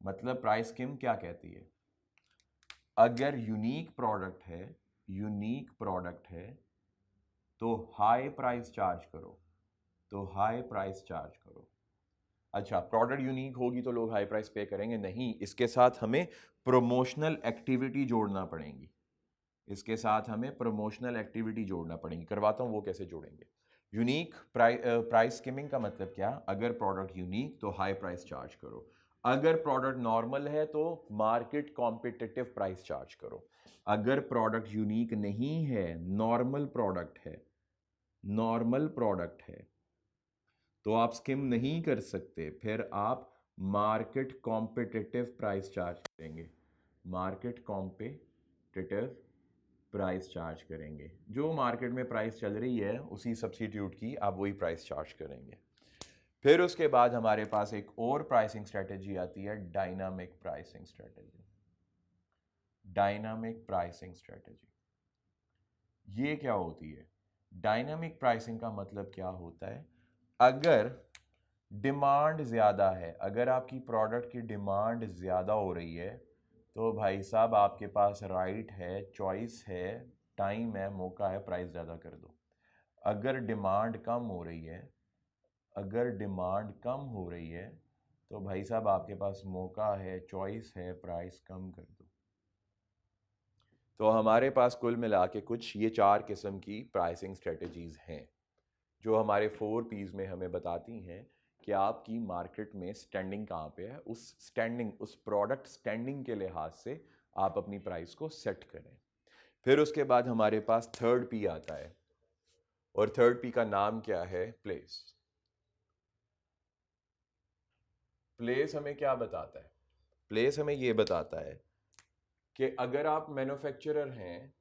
मतलब प्राइस स्किम क्या कहती है? अगर यूनिक प्रोडक्ट है यूनिक प्रोडक्ट है तो हाई प्राइस चार्ज करो तो हाई प्राइस चार्ज करो। अच्छा प्रोडक्ट यूनिक होगी तो लोग हाई प्राइस पे करेंगे, नहीं, इसके साथ हमें प्रोमोशनल एक्टिविटी जोड़ना पड़ेगी। इसके साथ हमें प्रमोशनल एक्टिविटी जोड़ना पड़ेगी। करवाता हूँ, वो कैसे जोड़ेंगे? यूनिक प्राइस स्कीमिंग का मतलब क्या? अगर प्रोडक्ट यूनिक तो हाई प्राइस चार्ज करो। अगर प्रोडक्ट नॉर्मल है तो मार्केट कॉम्पिटिटिव प्राइस चार्ज करो। अगर प्रोडक्ट यूनिक नहीं है नॉर्मल प्रोडक्ट है नॉर्मल प्रोडक्ट है तो आप स्किम नहीं कर सकते। फिर आप मार्केट कॉम्पिटिटिव प्राइस चार्ज करेंगे। मार्केट कॉम्पिटिटिव प्राइस चार्ज करेंगे। जो मार्केट में प्राइस चल रही है, उसी सब्सिट्यूट की आप वही प्राइस चार्ज करेंगे। फिर उसके बाद हमारे पास एक और प्राइसिंग स्ट्रेटजी आती है dynamic pricing strategy dynamic pricing strategy ये क्या होती है? डायनामिक प्राइसिंग का मतलब क्या होता है? अगर डिमांड ज़्यादा है, अगर आपकी प्रोडक्ट की डिमांड ज़्यादा हो रही है तो भाई साहब आपके पास राइट है चॉइस है टाइम है, मौका है प्राइस ज़्यादा कर दो। अगर डिमांड कम हो रही है अगर डिमांड कम हो रही है तो भाई साहब आपके पास मौका है, चॉइस है, प्राइस कम कर दो। तो हमारे पास कुल मिला के कुछ ये चार किस्म की प्राइसिंग स्ट्रेटजीज़ हैं, जो हमारे फोर पीज़ में हमें बताती हैं कि आपकी मार्केट में स्टैंडिंग कहाँ पे है। उस स्टैंडिंग, उस प्रोडक्ट स्टैंडिंग के लिहाज से आप अपनी प्राइस को सेट करें। फिर उसके बाद हमारे पास थर्ड पी आता है, और थर्ड पी का नाम क्या है? प्लेस। प्लेस हमें क्या बताता है? प्लेस हमें ये बताता है कि अगर आप मैन्युफैक्चरर हैं,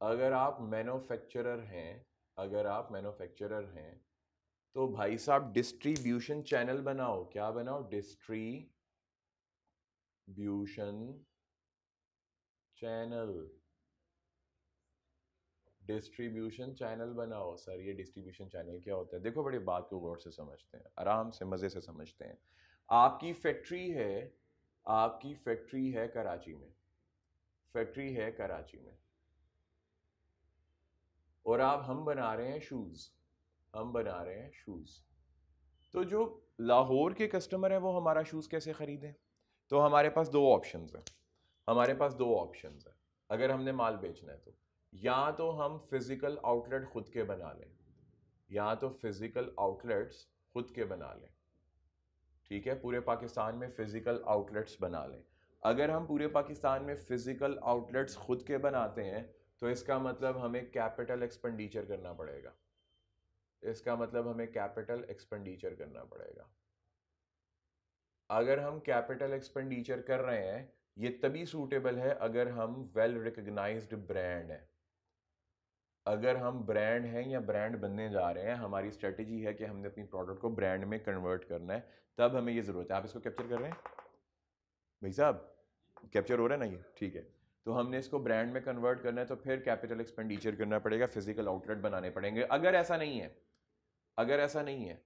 अगर आप मैन्युफैक्चरर हैं, अगर आप मैन्युफैक्चरर हैं तो भाई साहब डिस्ट्रीब्यूशन चैनल बनाओ। क्या बनाओ? Distribution channel. डिस्ट्रीब्यूशन चैनल बनाओ। सर, ये डिस्ट्रीब्यूशन चैनल क्या होता है? देखो बड़ी बात को गौर से समझते हैं, आराम से, मज़े से समझते हैं। आपकी फैक्ट्री है, आपकी फैक्ट्री है कराची में। फैक्ट्री है कराची में। और आप हम बना रहे हैं शूज़ हम बना रहे हैं शूज़ तो जो लाहौर के कस्टमर हैं, वो हमारा शूज़ कैसे ख़रीदें? तो हमारे पास दो ऑप्शंस हैं। हमारे पास दो ऑप्शंस हैं। अगर हमने माल बेचना है तो। या तो हम फ़िज़िकल आउटलेट ख़ुद के बना लें। या तो फ़िज़िकल आउटलेट्स खुद के बना लें। ठीक है, पूरे पाकिस्तान में फ़िज़िकल आउटलेट्स बना लें। अगर हम पूरे पाकिस्तान में फ़िज़िकल आउटलेट्स खुद के बनाते हैं तो इसका मतलब हमें कैपिटल एक्सपेंडिचर करना पड़ेगा। इसका मतलब हमें कैपिटल एक्सपेंडिचर करना पड़ेगा। अगर हम कैपिटल एक्सपेंडिचर कर रहे हैं, ये तभी सूटेबल है अगर हम वेल रिकग्नाइज्ड ब्रांड हैं। अगर हम ब्रांड हैं या ब्रांड बनने जा रहे हैं, हमारी स्ट्रेटजी है कि हमने अपनी प्रोडक्ट को ब्रांड में कन्वर्ट करना है, तब हमें ये ज़रूरत है। आप इसको कैप्चर कर रहे हैं? भाई साहब कैप्चर हो रहा है ना ये? ठीक है। तो हमने इसको ब्रांड में कन्वर्ट करना है तो फिर कैपिटल एक्सपेंडिचर करना पड़ेगा फ़िज़िकल आउटलेट बनाने पड़ेंगे। अगर ऐसा नहीं है, अगर ऐसा नहीं है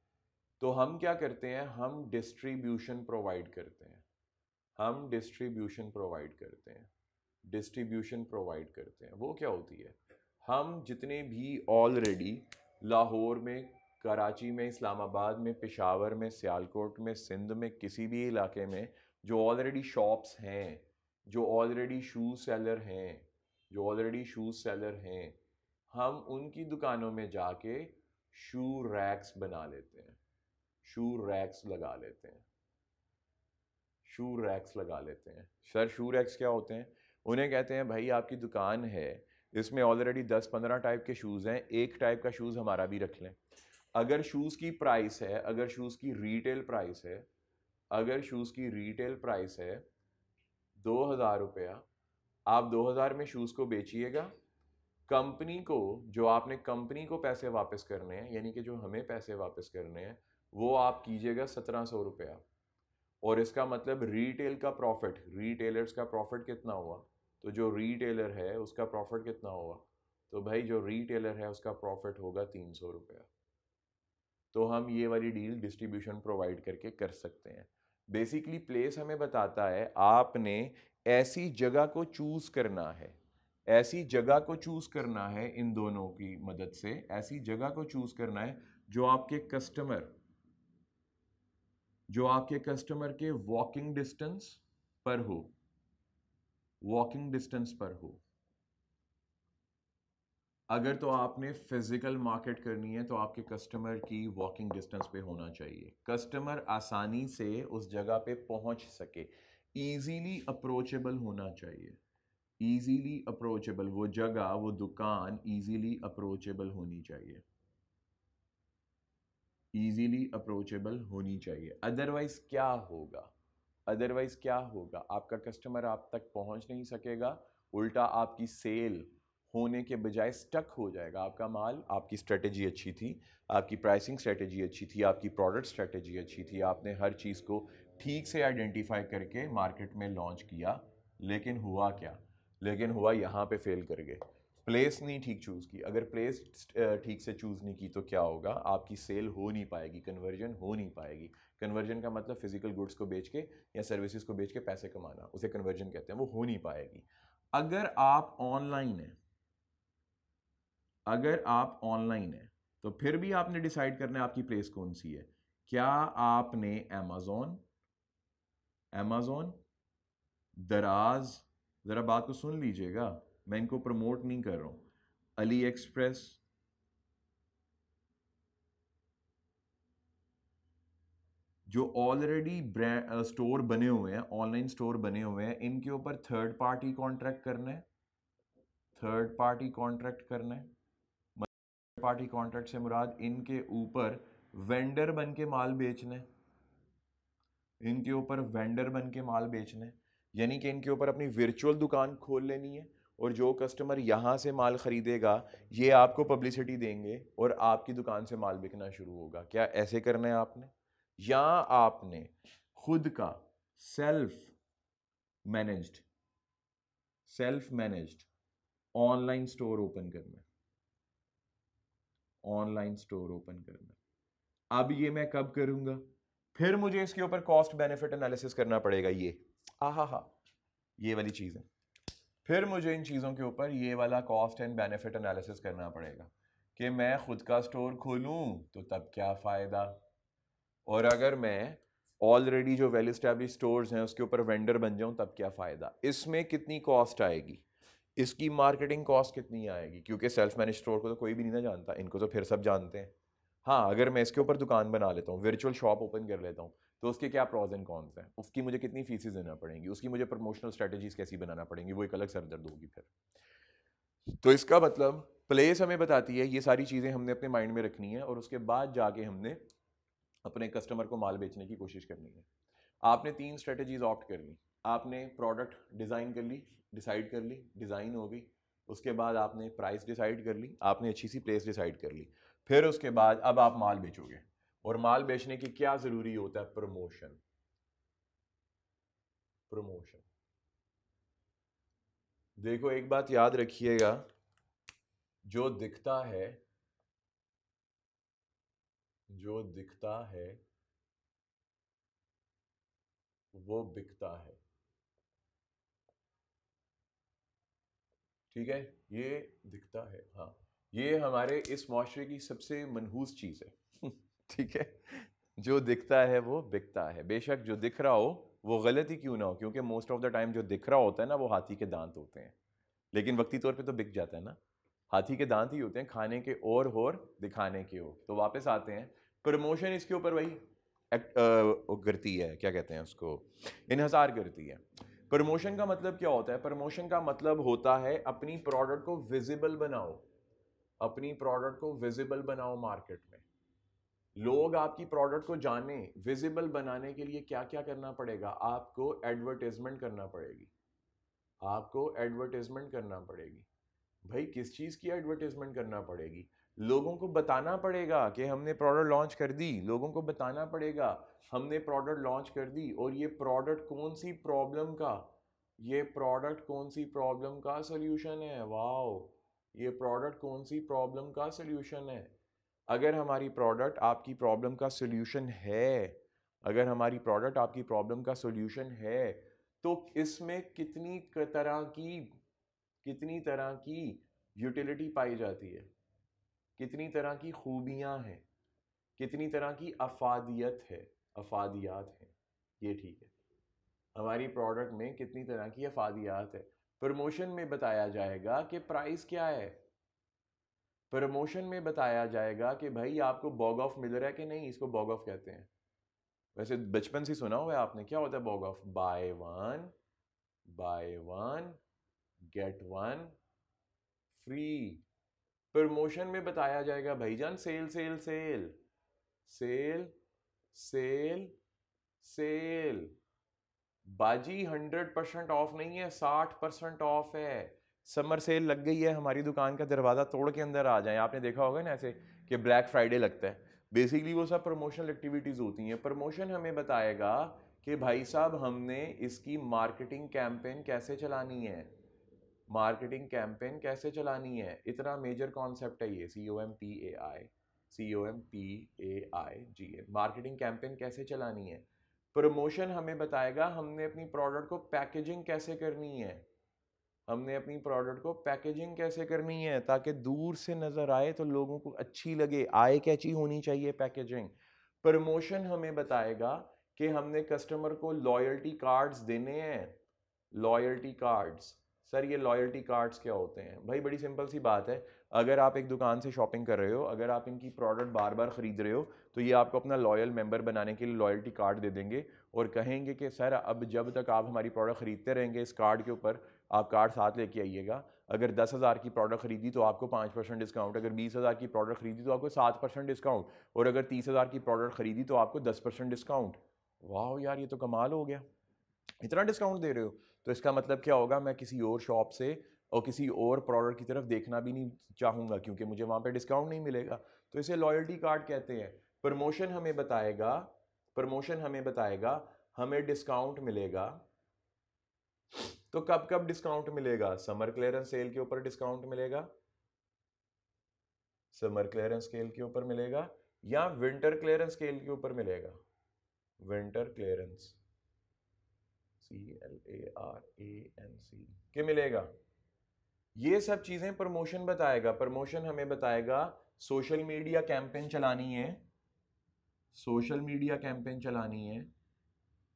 तो हम क्या करते हैं? हम डिस्ट्रीब्यूशन प्रोवाइड करते हैं। हम डिस्ट्रीब्यूशन प्रोवाइड करते हैं। डिस्ट्रीब्यूशन प्रोवाइड करते हैं। वो क्या होती है? हम जितने भी ऑलरेडी लाहौर में, कराची में, इस्लामाबाद में, पेशावर में, सियालकोट में, सिंध में, किसी भी इलाके में जो ऑलरेडी शॉप्स हैं, जो ऑलरेडी शूज़ सेलर हैं, जो ऑलरेडी शूज़ सेलर हैं, हम उनकी दुकानों में जाके शू रैक्स बना लेते हैं। शू रैक्स लगा लेते हैं। शू रैक्स लगा लेते हैं। सर शू रैक्स क्या होते हैं? उन्हें कहते हैं, भाई, आपकी दुकान है इसमें ऑलरेडी दस पंद्रह टाइप के शूज़ हैं, एक टाइप का शूज़ हमारा भी रख लें। अगर शूज़ की प्राइस है, अगर शूज़ की रिटेल प्राइस है, अगर शूज़ की रिटेल प्राइस है दो हज़ार रुपया, आप दो हज़ार में शूज़ को बेचिएगा। कंपनी को, जो आपने कंपनी को पैसे वापस करने हैं, यानी कि जो हमें पैसे वापस करने हैं, वो आप कीजिएगा सत्रह सौ रुपया। और इसका मतलब रिटेल का प्रॉफिट रिटेलर्स का प्रॉफिट कितना हुआ? तो जो रिटेलर है, उसका प्रॉफिट कितना होगा? तो भाई जो रिटेलर है, उसका प्रॉफिट होगा तीन सौ रुपया। तो हम ये वाली डील डिस्ट्रीब्यूशन प्रोवाइड करके कर सकते हैं। बेसिकली प्लेस हमें बताता है, आपने ऐसी जगह को चूज़ करना है। ऐसी जगह को चूज़ करना है इन दोनों की मदद से। ऐसी जगह को चूज़ करना है जो आपके कस्टमर जो आपके कस्टमर के वॉकिंग डिस्टेंस पर हो। वॉकिंग डिस्टेंस पर हो। अगर तो आपने फ़िज़िकल मार्केट करनी है तो आपके कस्टमर की वॉकिंग डिस्टेंस पे होना चाहिए। कस्टमर आसानी से उस जगह पे पहुँच सके। इजीली अप्रोचेबल होना चाहिए। इजीली अप्रोचेबल वो जगह, वो दुकान इजीली अप्रोचेबल होनी चाहिए। इजीली अप्रोचेबल होनी चाहिए। अदरवाइज़ क्या होगा? अदरवाइज़ क्या होगा? आपका कस्टमर आप तक पहुँच नहीं सकेगा। उल्टा आपकी सेल होने के बजाय स्टक हो जाएगा। आपका माल, आपकी स्ट्रेटजी अच्छी थी, आपकी प्राइसिंग स्ट्रेटजी अच्छी थी, आपकी प्रोडक्ट स्ट्रेटजी अच्छी थी, आपने हर चीज़ को ठीक से आइडेंटिफाई करके मार्केट में लॉन्च किया। लेकिन हुआ क्या? लेकिन हुआ यहाँ पे फेल कर गए। प्लेस नहीं ठीक चूज़ की। अगर प्लेस ठीक से चूज़ नहीं की तो क्या होगा? आपकी सेल हो नहीं पाएगी कन्वर्जन हो नहीं पाएगी। कन्वर्जन का मतलब फ़िज़िकल गुड्स को बेच के या सर्विसेज़ को बेच के पैसे कमाना, उसे कन्वर्जन कहते हैं, वो हो नहीं पाएगी। अगर आप ऑनलाइन हैं, अगर आप ऑनलाइन हैं तो फिर भी आपने डिसाइड करना है आपकी प्लेस कौन सी है। क्या आपने अमेजोन अमेजोन दराज, ज़रा बात को सुन लीजिएगा। मैं इनको प्रमोट नहीं कर रहा हूँ। अली एक्सप्रेस जो ऑलरेडी स्टोर बने हुए हैं ऑनलाइन स्टोर बने हुए हैं, इनके ऊपर थर्ड पार्टी कॉन्ट्रैक्ट करना है। थर्ड पार्टी कॉन्ट्रैक्ट करना है। थर्ड पार्टी कॉन्ट्रैक्ट से मुराद इनके ऊपर वेंडर बन के माल बेचना इनके ऊपर वेंडर बन के माल बेचना यानी कि इनके ऊपर अपनी वर्चुअल दुकान खोल लेनी है। और जो कस्टमर यहाँ से माल ख़रीदेगा, ये आपको पब्लिसिटी देंगे और आपकी दुकान से माल बिकना शुरू होगा। क्या ऐसे करना है आपने? या आपने खुद का self managed self managed online store open करना ऑनलाइन स्टोर ओपन करना अब ये मैं कब करूँगा? फिर मुझे इसके ऊपर कॉस्ट बेनिफिट एनालिसिस करना पड़ेगा ये। आहा हा ये वाली चीज़ें। फिर मुझे इन चीज़ों के ऊपर ये वाला कॉस्ट एंड बेनिफिट एनालिसिस करना पड़ेगा कि मैं खुद का स्टोर खोलूँ तो तब क्या फ़ायदा? और अगर मैं ऑलरेडी जो वेल स्टैब्लिश स्टोर्स हैं, उसके ऊपर वेंडर बन जाऊँ, तब क्या फ़ायदा? इसमें कितनी कॉस्ट आएगी? इसकी मार्केटिंग कॉस्ट कितनी आएगी? क्योंकि सेल्फ मैनेज स्टोर को तो कोई भी नहीं ना जानता, इनको तो फिर सब जानते हैं। हाँ अगर मैं इसके ऊपर दुकान बना लेता हूँ वर्चुअल शॉप ओपन कर लेता हूँ तो उसके क्या प्रॉज एंड कॉन्स हैं? उसकी मुझे कितनी फीसेज देना पड़ेंगी? उसकी मुझे प्रमोशनल स्ट्रेटजीज कैसी बनाना पड़ेंगी? वो एक अलग सरदर्द होगी फिर। तो इसका मतलब प्लेस हमें बताती है, ये सारी चीज़ें हमने अपने माइंड में रखनी है और उसके बाद जाके हमने अपने कस्टमर को माल बेचने की कोशिश करनी है। आपने तीन स्ट्रेटजीज ऑप्ट कर ली। आपने प्रोडक्ट डिज़ाइन कर ली डिसाइड कर ली डिज़ाइन हो गई। उसके बाद आपने प्राइस डिसाइड कर ली। आपने अच्छी सी प्लेस डिसाइड कर ली। फिर उसके बाद, अब आप माल बेचोगे। और माल बेचने की क्या ज़रूरी होता है? प्रमोशन। प्रमोशन। देखो, एक बात याद रखिएगा, जो दिखता है, जो दिखता है, वो बिकता है। ठीक है? ये दिखता है हाँ। ये हमारे इस माशरे की सबसे मनहूस चीज़ है। ठीक है? जो दिखता है वो बिकता है। बेशक जो दिख रहा हो, वो गलत ही क्यों ना हो, क्योंकि मोस्ट ऑफ़ द टाइम जो दिख रहा होता है ना, वो हाथी के दांत होते हैं। लेकिन वक्ती तौर पे तो बिक जाता है ना। हाथी के दांत ही होते हैं, खाने के और होर दिखाने के और तो वापस आते हैं। प्रमोशन इसके ऊपर वही करती है, क्या कहते हैं उसको? इनहसार करती है। प्रमोशन का मतलब क्या होता है? प्रमोशन का मतलब होता है, अपनी प्रोडक्ट को विजिबल बनाओ। अपनी प्रोडक्ट को विजिबल बनाओ मार्केट में। लोग आपकी प्रोडक्ट को जाने विजिबल बनाने के लिए क्या क्या करना पड़ेगा? आपको एडवर्टीजमेंट करना पड़ेगी। आपको एडवर्टीजमेंट करना पड़ेगी। भाई, किस चीज़ की एडवर्टीजमेंट करना पड़ेगी? लोगों को बताना पड़ेगा कि हमने प्रोडक्ट लॉन्च कर दी। लोगों को बताना पड़ेगा, हमने प्रोडक्ट लॉन्च कर दी और ये प्रोडक्ट कौन सी प्रॉब्लम का? ये प्रोडक्ट कौन सी प्रॉब्लम का सोल्यूशन है? वाओ ये प्रोडक्ट कौन सी प्रॉब्लम का सोल्यूशन है? अगर हमारी प्रोडक्ट आपकी प्रॉब्लम का सोल्यूशन है, अगर हमारी प्रोडक्ट आपकी प्रॉब्लम का सोल्यूशन है तो इसमें कितनी तरह की, कितनी तरह की यूटिलिटी पाई जाती है? कितनी तरह की खूबियाँ हैं? कितनी तरह की अफादियत है? अफादियात हैं। ये ठीक है। हमारी प्रोडक्ट में कितनी तरह की अफादियात है? प्रमोशन में बताया जाएगा कि प्राइस क्या है। प्रमोशन में बताया जाएगा कि भाई, आपको बॉग ऑफ़ मिल रहा है कि नहीं? इसको बॉग ऑफ़ कहते हैं। वैसे बचपन से सुना हुआ है आपने, क्या होता है BOGOF? Buy one buy one, get one, free. Promotion में बताया जाएगा, भाईजान, sale sale sale sale sale sale. बाजी हंड्रेड परसेंट ऑफ़ नहीं है, साठ परसेंट ऑफ़ है। समर सेल लग गई है, हमारी दुकान का दरवाज़ा तोड़ के अंदर आ जाए। आपने देखा होगा ना ऐसे कि ब्लैक फ्राइडे लगता है। बेसिकली वो सब प्रमोशनल एक्टिविटीज़ होती हैं। प्रमोशन हमें बताएगा कि भाई साहब, हमने इसकी मार्केटिंग कैंपेन कैसे चलानी है? मार्केटिंग कैंपेन कैसे चलानी है? इतना मेजर कॉन्सेप्ट है ये। C O M P A I C O M P A I G A marketing campaign कैसे चलानी है? प्रमोशन हमें बताएगा हमने अपनी प्रोडक्ट को पैकेजिंग कैसे करनी है? हमने अपनी प्रोडक्ट को पैकेजिंग कैसे करनी है ताकि दूर से नज़र आए तो लोगों को अच्छी लगे, आए कैची होनी चाहिए पैकेजिंग प्रमोशन हमें बताएगा कि हमने कस्टमर को लॉयल्टी कार्ड्स देने हैं। लॉयल्टी कार्ड्स सर, ये लॉयल्टी कार्ड्स क्या होते हैं? भाई, बड़ी सिंपल सी बात है। अगर आप एक दुकान से शॉपिंग कर रहे हो, अगर आप इनकी प्रोडक्ट बार बार ख़रीद रहे हो तो ये आपको अपना लॉयल मेंबर बनाने के लिए लॉयल्टी कार्ड दे देंगे और कहेंगे कि, सर, अब जब तक आप हमारी प्रोडक्ट ख़रीदते रहेंगे इस कार्ड के ऊपर आप कार्ड साथ लेके आइएगा। अगर दस हज़ार की प्रोडक्ट खरीदी तो आपको पाँच परसेंट डिस्काउंट अगर बीस हज़ार की प्रोडक्ट खरीदी तो आपको सात परसेंट डिस्काउंट और अगर तीस हज़ार की प्रोडक्ट खरीदी तो आपको दस परसेंट डिस्काउंट वाह यार, ये तो कमाल हो गया। इतना डिस्काउंट दे रहे हो? तो इसका मतलब क्या होगा? मैं किसी और शॉप से और किसी और प्रोडक्ट की तरफ़ देखना भी नहीं चाहूँगा, क्योंकि मुझे वहाँ पे डिस्काउंट नहीं मिलेगा। तो इसे लॉयल्टी कार्ड कहते हैं। प्रमोशन हमें बताएगा, प्रमोशन हमें बताएगा, हमें डिस्काउंट मिलेगा। तो कब कब डिस्काउंट मिलेगा? समर क्लियरेंस सेल के ऊपर डिस्काउंट मिलेगा? समर क्लियरेंस सेल के ऊपर मिलेगा या विंटर क्लियरेंस सेल के ऊपर मिलेगा? Winter clearance. C L A R A N C के मिलेगा। ये सब चीज़ें प्रमोशन बताएगा। प्रमोशन हमें बताएगा, सोशल मीडिया कैंपेन चलानी है। सोशल मीडिया कैंपेन चलानी है।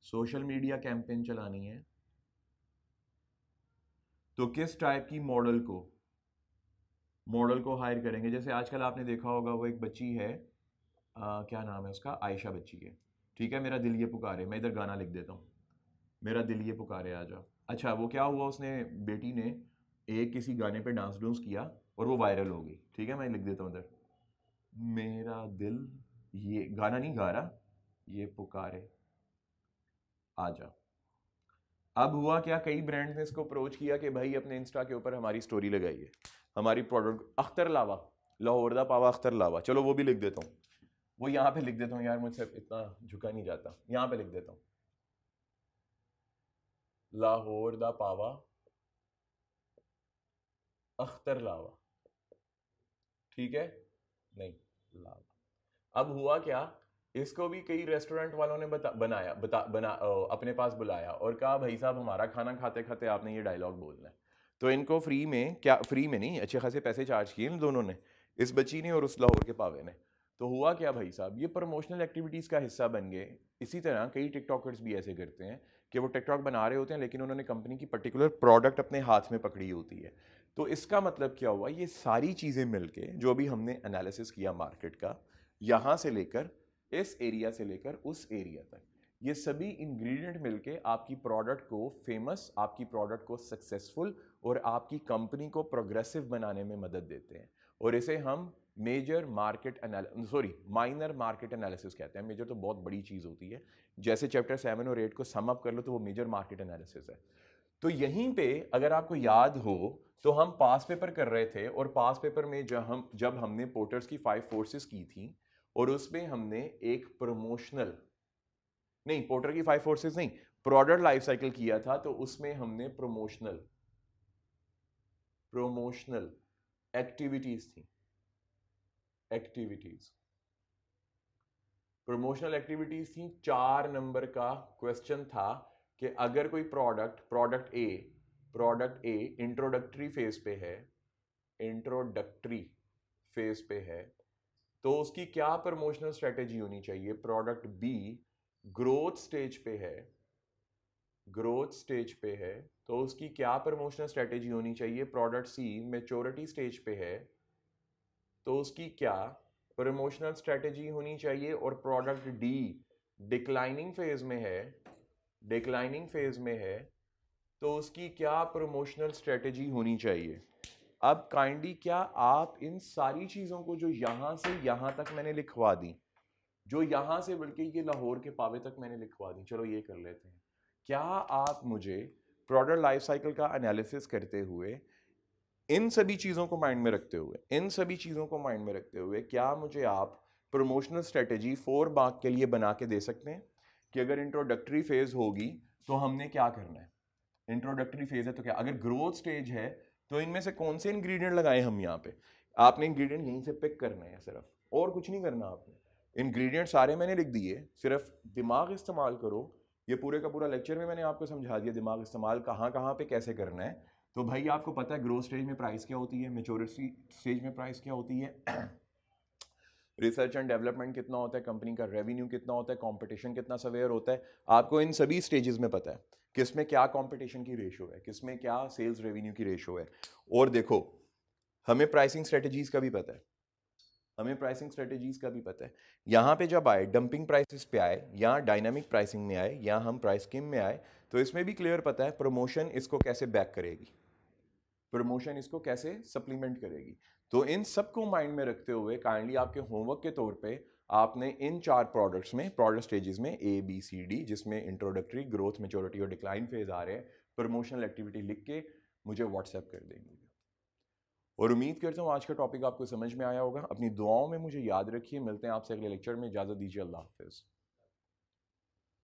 सोशल मीडिया कैंपेन चलानी है। तो किस टाइप की मॉडल को? मॉडल को हायर करेंगे। जैसे आजकल आपने देखा होगा वो एक बच्ची है आ, क्या नाम है उसका? आयशा बच्ची है। ठीक है मेरा दिल ये पुकारे। मैं इधर गाना लिख देता हूँ। मेरा दिल ये पुकारे आ जा अच्छा वो क्या हुआ? उसने बेटी ने एक किसी गाने पे डांस डूंस किया और वो वायरल हो गई। ठीक है मैं लिख देता हूँ उधर मेरा दिल ये गाना नहीं गा रहा? ये पुकारे। आ जा अब हुआ क्या? कई ब्रांड ने इसको अप्रोच किया कि भाई, अपने इंस्टा के ऊपर हमारी स्टोरी लगाइए। हमारी प्रोडक्ट अख्तर लावा, लाहौर दा पावा अख्तर लावा। चलो, वो भी लिख देता हूँ। वो यहाँ पे लिख देता हूँ, यार, मुझसे इतना झुका नहीं जाता। यहाँ पे लिख देता हूँ। लाहौर दा पावा, अख्तर लावा। ठीक है? नहीं, लावा। अब हुआ क्या? इसको भी कई रेस्टोरेंट वालों ने बता बनाया बता बना ओ, अपने पास बुलाया और कहा भाई साहब हमारा खाना खाते खाते आपने ये डायलॉग बोलना है। तो इनको फ्री में क्या फ्री में नहीं अच्छे खासे पैसे चार्ज किए इन दोनों ने इस बच्ची ने और उस लाहौर के पावे ने। तो हुआ क्या भाई साहब ये प्रमोशनल एक्टिविटीज़ का हिस्सा बन गए। इसी तरह कई टिकटॉकर्स भी ऐसे करते हैं कि वो टिकटॉक बना रहे होते हैं लेकिन उन्होंने कंपनी की पर्टिकुलर प्रोडक्ट अपने हाथ में पकड़ी होती है। तो इसका मतलब क्या हुआ ये सारी चीज़ें मिलके जो अभी हमने एनालिसिस किया मार्केट का यहाँ से लेकर इस एरिया से लेकर उस एरिया तक। ये सभी इंग्रेडिएंट मिलके आपकी प्रोडक्ट को फ़ेमस आपकी प्रोडक्ट को सक्सेसफुल और आपकी कंपनी को प्रोग्रेसिव बनाने में मदद देते हैं। और इसे हम major market sorry minor market analysis कहते हैं। मेजर तो बहुत बड़ी चीज़ होती है। जैसे चैप्टर सेवन और एट को सम अप कर लो तो वो मेजर मार्केट एनालिसिस है। तो यहीं पे अगर आपको याद हो तो हम पास पेपर कर रहे थे और पास पेपर में जब हम, जब हमने पोर्टर्स की फाइव फोर्सेस की थी और उसमें हमने एक प्रमोशनल नहीं पोर्टर की फाइव फोर्सेस नहीं प्रोडक्ट लाइफ साइकिल किया था तो उसमें हमने प्रमोशनल प्रमोशनल एक्टिविटीज़ थी। एक्टिविटीज़ प्रमोशनल एक्टिविटीज़ थी, चार नंबर का क्वेश्चन था कि अगर कोई product product A product A introductory phase पे है इंट्रोडक्टरी फ़ेज़ पे है तो उसकी क्या प्रमोशनल स्ट्रेटेजी होनी चाहिए? प्रोडक्ट बी ग्रोथ स्टेज पे है। ग्रोथ स्टेज पे है। तो उसकी क्या प्रमोशनल स्ट्रेटेजी होनी चाहिए? प्रोडक्ट सी मेचोरिटी स्टेज पे है। तो उसकी क्या प्रमोशनल स्ट्रेटेजी होनी चाहिए? और प्रोडक्ट डी डिक्लाइनिंग फ़ेज़ में है। डिक्लाइनिंग फ़ेज़ में है। तो उसकी क्या प्रमोशनल स्ट्रेटेजी होनी चाहिए? अब काइंडली क्या आप इन सारी चीज़ों को जो यहाँ से यहाँ तक मैंने लिखवा दी, जो यहाँ से बल्कि ये लाहौर के पावे तक मैंने लिखवा दी, चलो ये कर लेते हैं। क्या आप मुझे प्रोडक्ट लाइफ साइकिल का एनालिसिस करते हुए, इन सभी चीज़ों को माइंड में रखते हुए, इन सभी चीज़ों को माइंड में रखते हुए, क्या मुझे आप प्रमोशनल स्ट्रेटेजी फोर बाग के लिए बना के दे सकते हैं? कि अगर इंट्रोडक्टरी फ़ेज़ होगी तो हमने क्या करना है? इंट्रोडक्टरी फ़ेज़ है तो क्या, अगर ग्रोथ स्टेज है तो इनमें से कौन से इंग्रेडिएंट लगाए हम यहाँ पे? आपने इंग्रेडिएंट यहीं से पिक करना है सिर्फ़? और कुछ नहीं करना आपने। इंग्रेडिएंट सारे मैंने लिख दिए, सिर्फ़ दिमाग इस्तेमाल करो। ये पूरे का पूरा लेक्चर में मैंने आपको समझा दिया दिमाग इस्तेमाल, कहाँ कहाँ पे कैसे करना है। तो भाई आपको पता है ग्रोथ स्टेज में प्राइस क्या होती है मेचोरिटी स्टेज में प्राइस क्या होती है। रिसर्च एंड डेवलपमेंट कितना होता है कंपनी का रेवेन्यू कितना होता है कंपटीशन कितना सवेयर होता है। आपको इन सभी स्टेजेस में पता है। किसमें क्या कंपटीशन की रेशो है किसमें क्या सेल्स रेवेन्यू की रेशो है। और देखो, हमें प्राइसिंग स्ट्रेटजीज का भी पता है। हमें प्राइसिंग स्ट्रेटजीज का भी पता है। यहाँ पे जब आए डंपिंग प्राइसेस पे आए, या डायनामिक प्राइसिंग में आए, या हम प्राइस स्कीम में आए तो इसमें भी क्लियर पता है प्रमोशन इसको कैसे बैक करेगी। प्रमोशन इसको कैसे सप्लीमेंट करेगी। तो इन सबको माइंड में रखते हुए काइंडली आपके होमवर्क के तौर पे आपने इन चार प्रोडक्ट्स में प्रोडक्ट स्टेजेस में ए बी सी डी जिसमें इंट्रोडक्टरी ग्रोथ मेचोरिटी और डिक्लाइन फ़ेज़ आ रहे हैं प्रमोशनल एक्टिविटी लिख के मुझे व्हाट्सएप कर देंगे। और उम्मीद करता हूँ आज का टॉपिक आपको समझ में आया होगा। अपनी दुआओं में मुझे याद रखिए। मिलते हैं आपसे अगले लेक्चर में। इजाज़त दीजिए। अल्लाह हाफिज़।